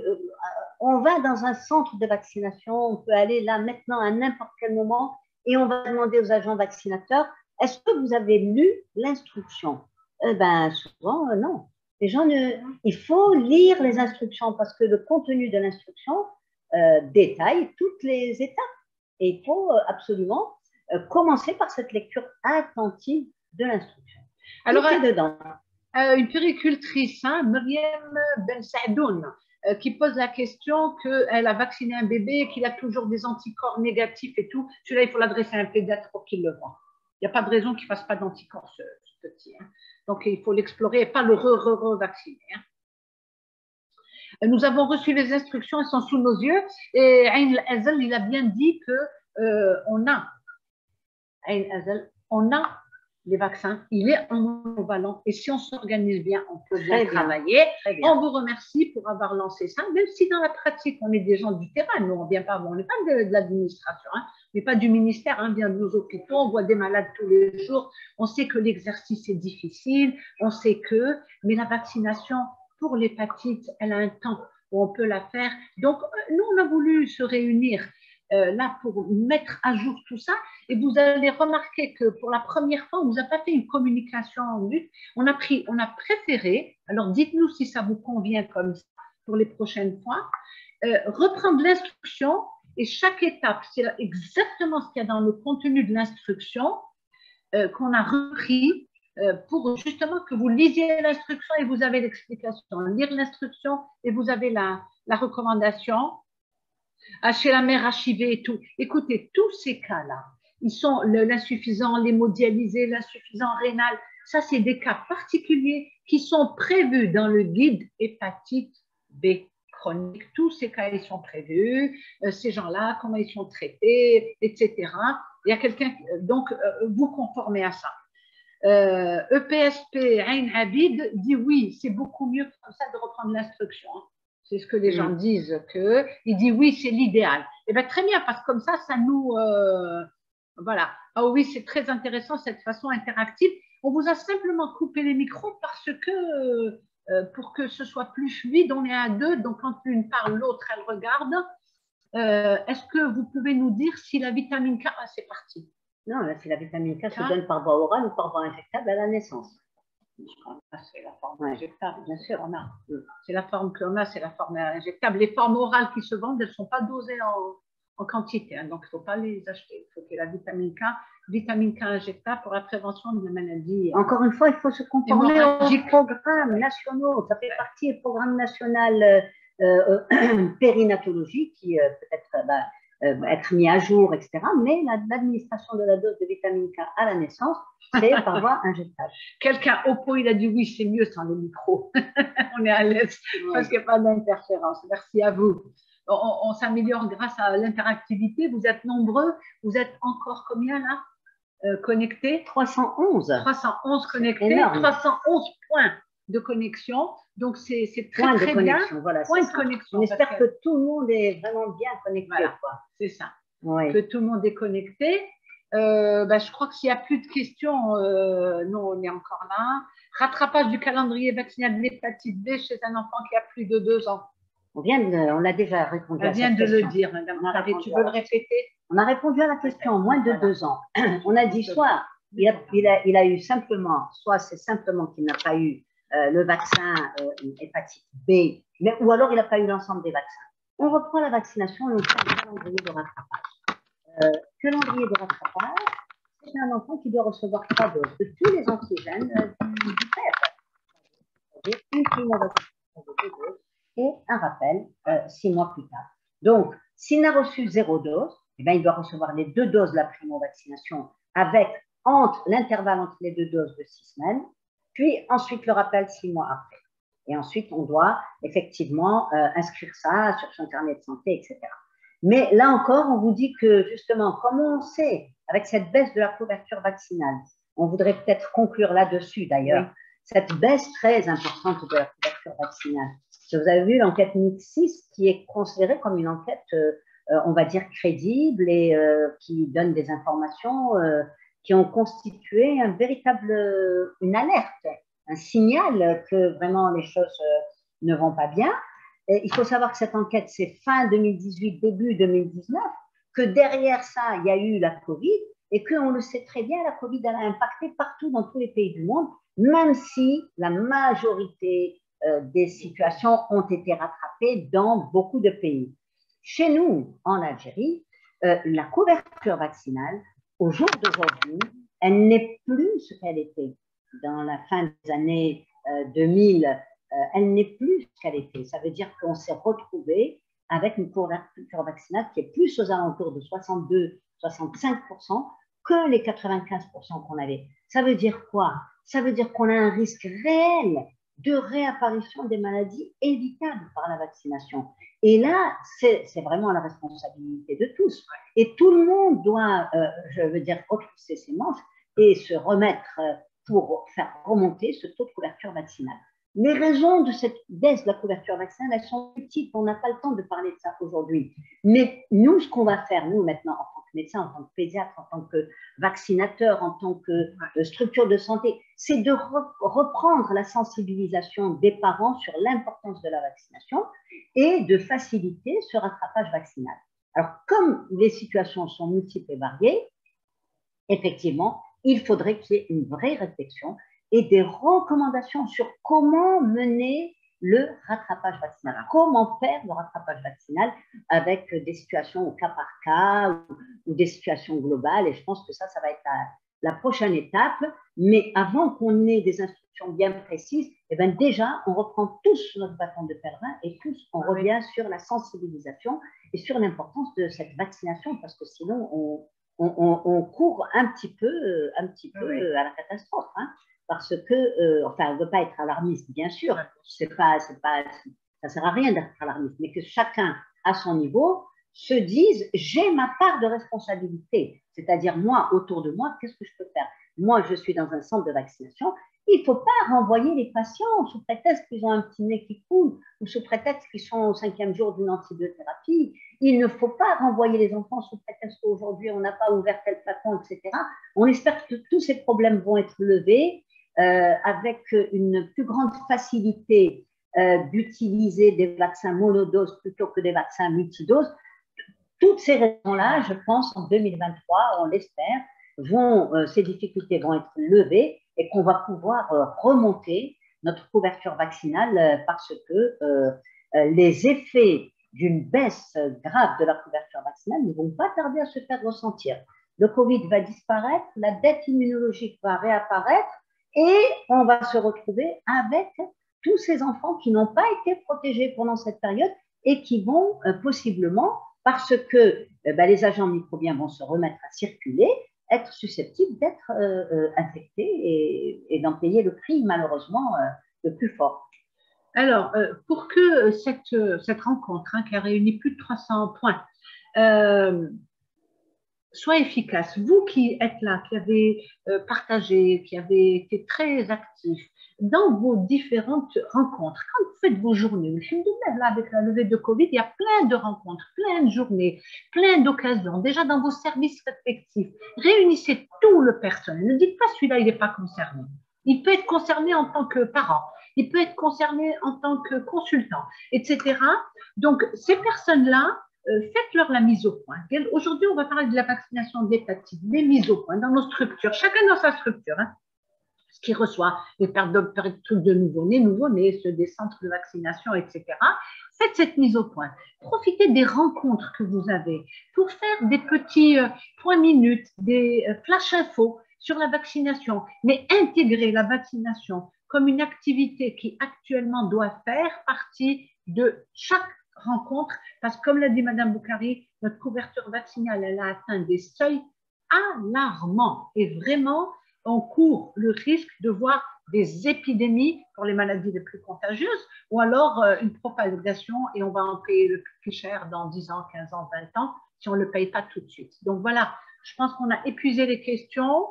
on va dans un centre de vaccination, on peut aller là maintenant à n'importe quel moment et on va demander aux agents vaccinateurs, est-ce que vous avez lu l'instruction? Eh bien, souvent, non. Les gens ne... Il faut lire les instructions parce que le contenu de l'instruction détaille toutes les étapes. Et il faut euh, absolument euh, commencer par cette lecture attentive de l'instruction. Alors, dedans. Euh, une péricultrice, hein, Myriam Ben Sadoun, qui pose la question qu'elle a vacciné un bébé, qu'il a toujours des anticorps négatifs et tout. Celui-là, il faut l'adresser à un pédiatre pour qu'il le voit. Il n'y a pas de raison qu'il ne fasse pas d'anticorps, ce, petit. Hein. Donc, il faut l'explorer et pas le re-re-re-vacciner. Hein. Nous avons reçu les instructions, elles sont sous nos yeux. Et Ayn Azel, il a bien dit que euh, on a on a les vaccins, il est en monovalent et si on s'organise bien, on peut bien, travailler. On vous remercie pour avoir lancé ça, même si dans la pratique, on est des gens du terrain, nous on vient pas, on n'est pas de, l'administration, hein, n'est pas du ministère, hein, vient de nos hôpitaux, on voit des malades tous les jours, on sait que l'exercice est difficile, on sait que, mais la vaccination, pour l'hépatite, elle a un temps où on peut la faire. Donc, euh, nous, on a voulu se réunir euh, là pour mettre à jour tout ça. Et vous allez remarquer que pour la première fois, on ne nous a pas fait une communication en lutte. On a pris, on a préféré, alors dites-nous si ça vous convient comme ça pour les prochaines fois, euh, reprendre l'instruction et chaque étape, c'est exactement ce qu'il y a dans le contenu de l'instruction, euh, qu'on a repris euh, pour justement que vous lisiez l'instruction et vous avez l'explication. Lire l'instruction et vous avez la, recommandation. Ah, chez la mère archivée et tout. Écoutez, tous ces cas-là, ils sont l'insuffisant, l'hémodialysé, l'insuffisant rénal. Ça, c'est des cas particuliers qui sont prévus dans le guide hépatite B chronique. Tous ces cas, ils sont prévus. Euh, ces gens-là, comment ils sont traités, etc. Il y a quelqu'un, donc, euh, vous conformez à ça. Euh, EPSP Ain Habid dit oui, c'est beaucoup mieux comme ça de reprendre l'instruction. C'est ce que les gens disent que. Il dit oui, c'est l'idéal. Et eh bien très bien, parce que comme ça, ça nous. Euh, voilà. Ah oui, c'est très intéressant cette façon interactive. On vous a simplement coupé les micros parce que euh, pour que ce soit plus fluide, on est à deux. Donc quand l'une parle, l'autre elle regarde. Est-ce que vous pouvez nous dire si la vitamine K, ah, c'est parti. Non, là, c'est la vitamine K se donne par voie orale ou par voie injectable à la naissance. C'est la forme injectable, bien sûr, on a. C'est la forme que l'on a, c'est la forme injectable. Les formes orales qui se vendent, elles ne sont pas dosées en, en quantité, hein, donc il ne faut pas les acheter. Il faut ait la vitamine K, vitamine K injectable pour la prévention de maladies. Encore une fois, il faut se conformer aux programmes nationaux. Ça fait partie du programme national euh, euh, [clears throat] périnatologie qui euh, peut-être bah, euh, être mis à jour, etc. Mais l'administration de la dose de vitamine K à la naissance, c'est par voie injectable. [laughs] Quelqu'un au pot, il a dit oui, c'est mieux sans les micros. [laughs] on est à l'aise parce qu'il n'y a pas d'interférence. Merci à vous. On, s'améliore grâce à l'interactivité. Vous êtes nombreux. Vous êtes encore combien là? Euh, connectés 311. 311 connectés. 311 points de connexion. Donc, c'est très, point très de bien. Voilà, point de connexion. On espère que... tout le monde est vraiment bien connecté. c'est ça. Que tout le monde est connecté. Euh, bah, je crois que s'il n'y a plus de questions, euh, nous, on est encore là. Rattrapage du calendrier vaccinal de l'hépatite B chez un enfant qui a plus de deux ans. On vient de, on a déjà répondu on vient de le dire, Madame. tu veux le répéter? On a répondu à la question en moins de deux ans. [clears throat] On a dit soit il a, il a, il a eu simplement, soit c'est simplement qu'il n'a pas eu euh, le vaccin euh, hépatite B, mais, ou alors il n'a pas eu l'ensemble des vaccins. On reprend la vaccination et on fait un calendrier de rattrapage. Euh, calendrier de rattrapage, c'est un enfant qui doit recevoir trois doses de tous les antigènes euh, du, père. Une primo-vaccination de deux doses et un rappel six mois plus tard. Donc, s'il n'a reçu zéro dose, eh bien, il doit recevoir les deux doses de la primo-vaccination avec entre l'intervalle entre les deux doses de six semaines puis ensuite le rappel six mois après. Et ensuite, on doit effectivement euh, inscrire ça sur son carnet de santé, etc. Mais là encore, on vous dit que justement, comme on sait, avec cette baisse de la couverture vaccinale, on voudrait peut-être conclure là-dessus d'ailleurs, cette baisse très importante de la couverture vaccinale. Vous avez vu l'enquête NIC6 qui est considérée comme une enquête, euh, euh, on va dire, crédible et qui donne des informations qui ont constitué un véritable, une alerte, un signal que vraiment les choses euh, ne vont pas bien. Il faut savoir que cette enquête, c'est fin 2018, début 2019, que derrière ça, il y a eu la Covid et qu'on le sait très bien, la Covid a impacté partout dans tous les pays du monde, même si la majorité euh, des situations ont été rattrapées dans beaucoup de pays. Chez nous, en Algérie, euh, la couverture vaccinale au jour d'aujourd'hui, elle n'est plus ce qu'elle était dans la fin des années 2000. Euh, elle n'est plus ce qu'elle était. Ça veut dire qu'on s'est retrouvé avec une couverture vaccinale qui est plus aux alentours de 62-65% que les 95% qu'on avait. Ça veut dire quoi? Ça veut dire qu'on a un risque réel de réapparition des maladies évitables par la vaccination. Et là, c'est vraiment la responsabilité de tous. Et tout le monde doit, euh, je veux dire, retrousser ses manches et se remettre euh, pour faire remonter ce taux de couverture vaccinale. Les raisons de cette baisse de la couverture vaccinale, elles sont multiples. On n'a pas le temps de parler de ça aujourd'hui. Mais nous, ce qu'on va faire, nous, maintenant, en que médecin, en tant que pédiatre, en tant que vaccinateur, en tant que structure de santé, c'est de reprendre la sensibilisation des parents sur l'importance de la vaccination et de faciliter ce rattrapage vaccinal. Alors, comme les situations sont multiples et variées, effectivement, il faudrait qu'il y ait une vraie réflexion et des recommandations sur comment mener le rattrapage vaccinal. Comment faire le rattrapage vaccinal avec des situations au cas par cas ou, des situations globales? Et je pense que ça, ça va être la prochaine étape, mais avant qu'on ait des instructions bien précises, eh ben déjà, on reprend tous notre bâton de pèlerin et tous, on revient sur la sensibilisation et sur l'importance de cette vaccination, parce que sinon, on, on, court un petit peu, un petit peu à la catastrophe. Hein, parce que, euh, enfin, on ne veut pas être alarmiste, bien sûr, c'est pas, pas, ça ne sert à rien d'être alarmiste, mais que chacun, à son niveau, se dise j'ai ma part de responsabilité. C'est-à-dire, moi, autour de moi, qu'est-ce que je peux faire? Moi, je suis dans un centre de vaccination. Il ne faut pas renvoyer les patients sous prétexte qu'ils ont un petit nez qui coule ou sous prétexte qu'ils sont au cinquième jour d'une antibiothérapie. Il ne faut pas renvoyer les enfants sous prétexte qu'aujourd'hui on n'a pas ouvert tel flacon, etc. On espère que tous ces problèmes vont être levés avec une plus grande facilité euh, d'utiliser des vaccins monodoses plutôt que des vaccins multidoses toutes ces raisons-là, je pense, en 2023, on l'espère, vont, euh, ces difficultés vont être levées et qu'on va pouvoir euh, remonter notre couverture vaccinale euh, parce que les effets d'une baisse grave de la couverture vaccinale ne vont pas tarder à se faire ressentir. Le Covid va disparaître, la dette immunologique va réapparaître et on va se retrouver avec tous ces enfants qui n'ont pas été protégés pendant cette période et qui vont possiblement parce que euh, bah, les agents microbiens vont se remettre à circuler, être susceptibles d'être euh, euh, infectés et, d'en payer le prix malheureusement le plus fort. Alors, pour que cette, cette rencontre, hein, qui a réuni plus de 300 points, soit efficace, vous qui êtes là, qui avez partagé, qui avez été très actif, dans vos différentes rencontres, quand vous faites vos journées, là, avec la levée de Covid, il y a plein de rencontres, plein de journées, plein d'occasions, déjà dans vos services respectifs. Réunissez tout le personnel. Ne dites pas celui-là, il n'est pas concerné. Il peut être concerné en tant que parent, il peut être concerné en tant que consultant, etc. Donc, ces personnes-là, euh, faites-leur la mise au point. Aujourd'hui, on va parler de la vaccination d'hépatite, des mises au point dans nos structures, chacun dans sa structure. Hein qui reçoit les pertes de, de nouveau-nés, nouveau-nés, ceux des centres de vaccination, etc. Faites cette mise au point. Profitez des rencontres que vous avez pour faire des petits euh, points minutes, des euh, flash infos sur la vaccination, mais intégrer la vaccination comme une activité qui actuellement doit faire partie de chaque rencontre, parce que comme l'a dit Madame Boukari, notre couverture vaccinale, elle a atteint des seuils alarmants. Et vraiment, on court le risque de voir des épidémies pour les maladies les plus contagieuses ou alors euh, une propagation et on va en payer le plus cher dans 10 ans, 15 ans, 20 ans si on ne le paye pas tout de suite. Donc voilà, je pense qu'on a épuisé les questions.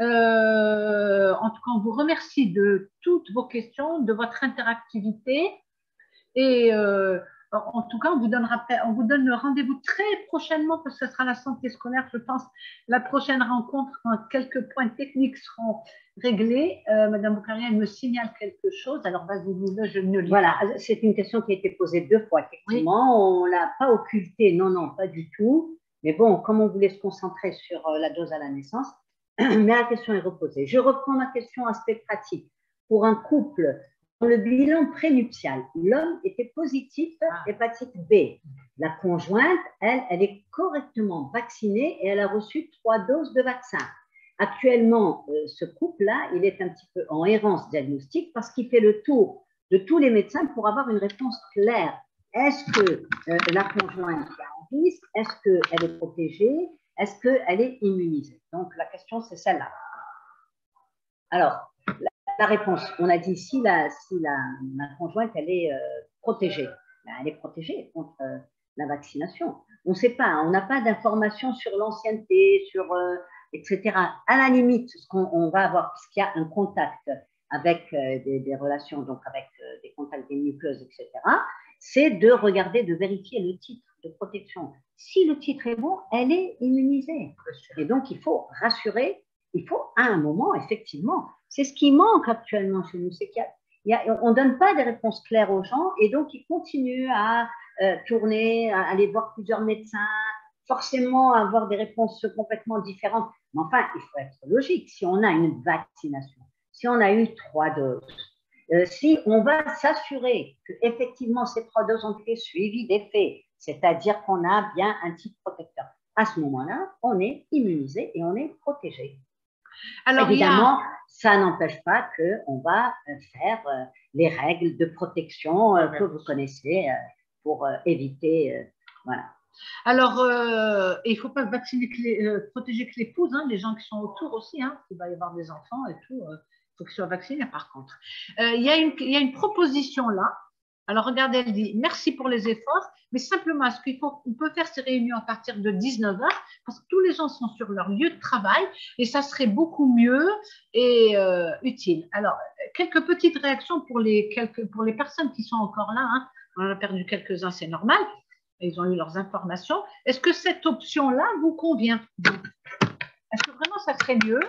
Euh, en tout cas, on vous remercie de toutes vos questions, de votre interactivité et euh, en tout cas, on vous, donnera, on vous donne le rendez-vous très prochainement parce que ce sera la santé scolaire, je pense, la prochaine rencontre quand quelques points techniques seront réglés. Euh, Madame Boucaria, elle me signale quelque chose. Alors, vas-y, je ne lis Voilà, c'est une question qui a été posée deux fois, effectivement. On ne l'a pas occultée, non, non, pas du tout. Mais bon, comme on voulait se concentrer sur euh, la dose à la naissance, [clears throat] mais la question est reposée. Je reprends ma question aspect pratique. Pour un couple le bilan prénuptial, l'homme était positif ah. hépatite B. La conjointe, elle, elle est correctement vaccinée et elle a reçu trois doses de vaccin. Actuellement, euh, ce couple-là, il est un petit peu en errance diagnostique parce qu'il fait le tour de tous les médecins pour avoir une réponse claire. Est-ce que euh, la conjointe est en risque? Est-ce qu'elle est protégée? Est-ce qu'elle est immunisée? Donc la question, c'est celle-là. Alors, la réponse, on a dit si la, si la, conjointe, elle est euh, protégée. Ben, elle est protégée contre euh, la vaccination. On ne sait pas, on n'a pas d'informations sur l'ancienneté, sur, euh, etc. À la limite, ce qu'on va avoir, puisqu'il y a un contact avec des, relations, donc avec des contacts des muqueuses, etc., c'est de regarder, de vérifier le titre de protection. Si le titre est bon, elle est immunisée. Et donc, il faut rassurer il faut à un moment, effectivement, c'est ce qui manque actuellement chez nous, c'est qu'on ne donne pas des réponses claires aux gens et donc ils continuent à euh, tourner, à aller voir plusieurs médecins, forcément avoir des réponses complètement différentes. Mais enfin, il faut être logique. Si on a une vaccination, si on a eu trois doses, euh, si on va s'assurer que effectivement ces trois doses ont été suivies d'effet, c'est-à-dire qu'on a bien un type protecteur, à ce moment-là, on est immunisé et on est protégé. Alors, Évidemment, ça n'empêche pas qu'on va faire les règles de protection que vous connaissez pour éviter. voilà. Alors, euh, il ne faut pas vacciner que euh, protéger que l'épouse, hein, les gens qui sont autour aussi, hein, il va y avoir des enfants et tout, il euh, faut qu'ils soient vaccinés par contre. Il y, y, a une proposition là. Alors, regardez, elle dit merci pour les efforts, mais simplement, ce qu'il faut, on peut faire ces réunions à partir de 19h parce que tous les gens sont sur leur lieu de travail et ça serait beaucoup mieux et utile. Alors, quelques petites réactions pour les, quelques, pour les personnes qui sont encore là. Hein. On en a perdu quelques-uns, c'est normal ils ont eu leurs informations. Est-ce que cette option-là vous convient? Est-ce que vraiment ça serait mieux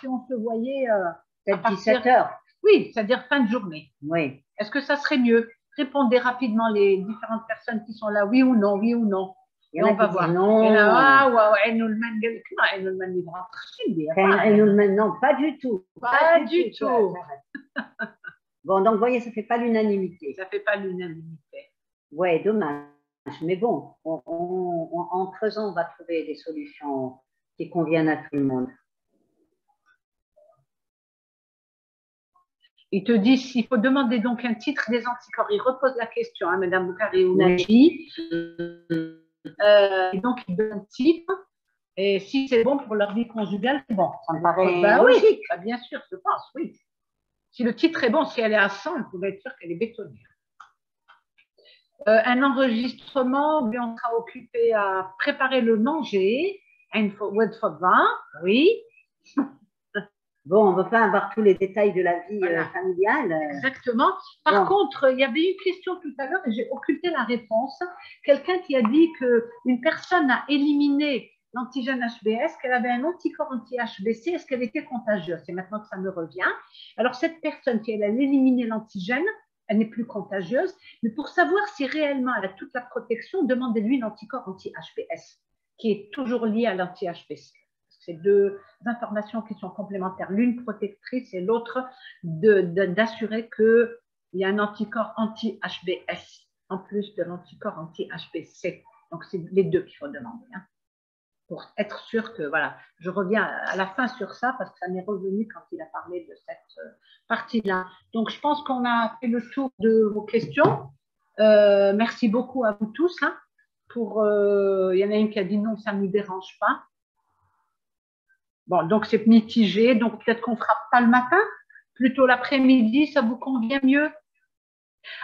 si on se voyait euh, à 17 heures Oui, c'est-à-dire fin de journée. Oui. Est-ce que ça serait mieux? Répondez rapidement les différentes personnes qui sont là, oui ou non, oui ou non. Et on va voir. Non. ouais, ouais, non, pas du tout. Pas, du tout. [laughs] bon, donc, vous voyez, ça ne fait pas l'unanimité. Ça ne fait pas l'unanimité. Oui, dommage. Mais bon, en creusant, on va trouver des solutions qui conviennent à tout le monde. Il te dit s'il faut demander donc un titre des anticorps. Il repose la question, à hein, Madame Boukari ou. Euh, et donc, il donne un titre. Et si c'est bon pour leur vie conjugale, c'est bon. Ça me paraît bah, oui, bah, bien sûr, je pense, oui. Si le titre est bon, si elle est à 100, vous pouvez être sûr qu'elle est bétonnée. Euh, un enregistrement, on sera occupé à préparer le manger. Un oui. Bon, on ne veut pas avoir tous les détails de la vie euh, familiale. Exactement. Par contre, il y avait une question tout à l'heure et j'ai occulté la réponse. Quelqu'un qui a dit qu'une personne a éliminé l'antigène HBS, qu'elle avait un anticorps anti-HBC, est-ce qu'elle était contagieuse? C'est maintenant que ça me revient. Alors, cette personne, qui a éliminé l'antigène, elle n'est plus contagieuse. Mais pour savoir si réellement elle a toute la protection, demandez-lui l'anticorps anti-HPS, qui est toujours lié à l'anti-HPC. C'est deux informations qui sont complémentaires, l'une protectrice et l'autre d'assurer qu'il y a un anticorps anti-HBS en plus de l'anticorps anti-HPC. Donc, c'est les deux qu'il faut demander. Hein pour être sûr que, voilà, je reviens à la fin sur ça parce que ça m'est revenu quand il a parlé de cette euh, partie-là. Donc, je pense qu'on a fait le tour de vos questions. Euh, merci beaucoup à vous tous. Hein, pour, euh, il y en a une qui a dit non, ça ne nous dérange pas. Bon, donc c'est mitigé, donc peut-être qu'on fera pas le matin, plutôt l'après-midi, ça vous convient mieux?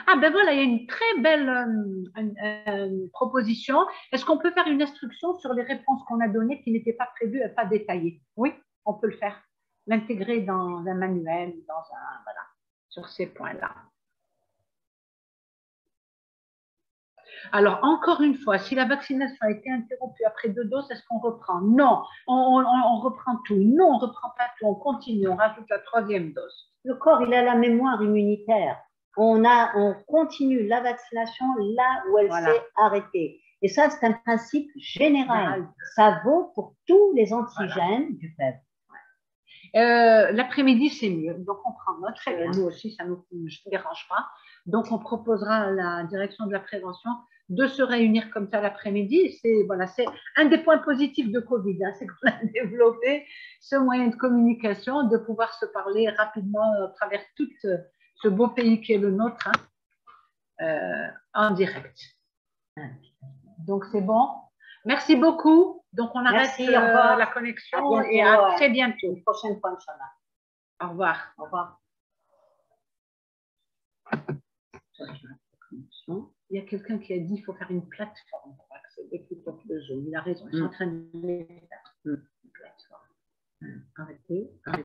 Ah ben voilà, il y a une très belle euh, euh, proposition. Est-ce qu'on peut faire une instruction sur les réponses qu'on a données qui n'étaient pas prévues et pas détaillées? Oui, on peut le faire. L'intégrer dans un manuel, dans un voilà, sur ces points-là. Alors, encore une fois, si la vaccination a été interrompue après deux doses, est-ce qu'on reprend? Non, on, reprend tout. Non, on ne reprend pas tout. On continue, on rajoute la troisième dose. Le corps, il a la mémoire immunitaire on, a, on continue la vaccination là où elle s'est arrêtée. Et ça, c'est un principe général. Ça vaut pour tous les antigènes du PEV. Euh, l'après-midi, c'est mieux. Donc, on prend note. Euh, nous aussi, ça ne nous, dérange pas. Donc, on proposera à la direction de la prévention de se réunir comme ça l'après-midi. C'est voilà, c'est un des points positifs de Covid, hein, c'est qu'on a [laughs] développé ce moyen de communication, de pouvoir se parler rapidement à travers toute ce beau pays qui est le nôtre hein, euh, en direct. Donc c'est bon. Merci beaucoup. Donc on arrête euh, la connexion et à très bientôt. prochaine fois. Au revoir. Au revoir. Il y a quelqu'un qui a dit qu'il faut faire une plateforme pour accéder plutôt que le Zoom. Il a raison. Ils sont en train de faire une plateforme. Arrêtez. Arrêtez.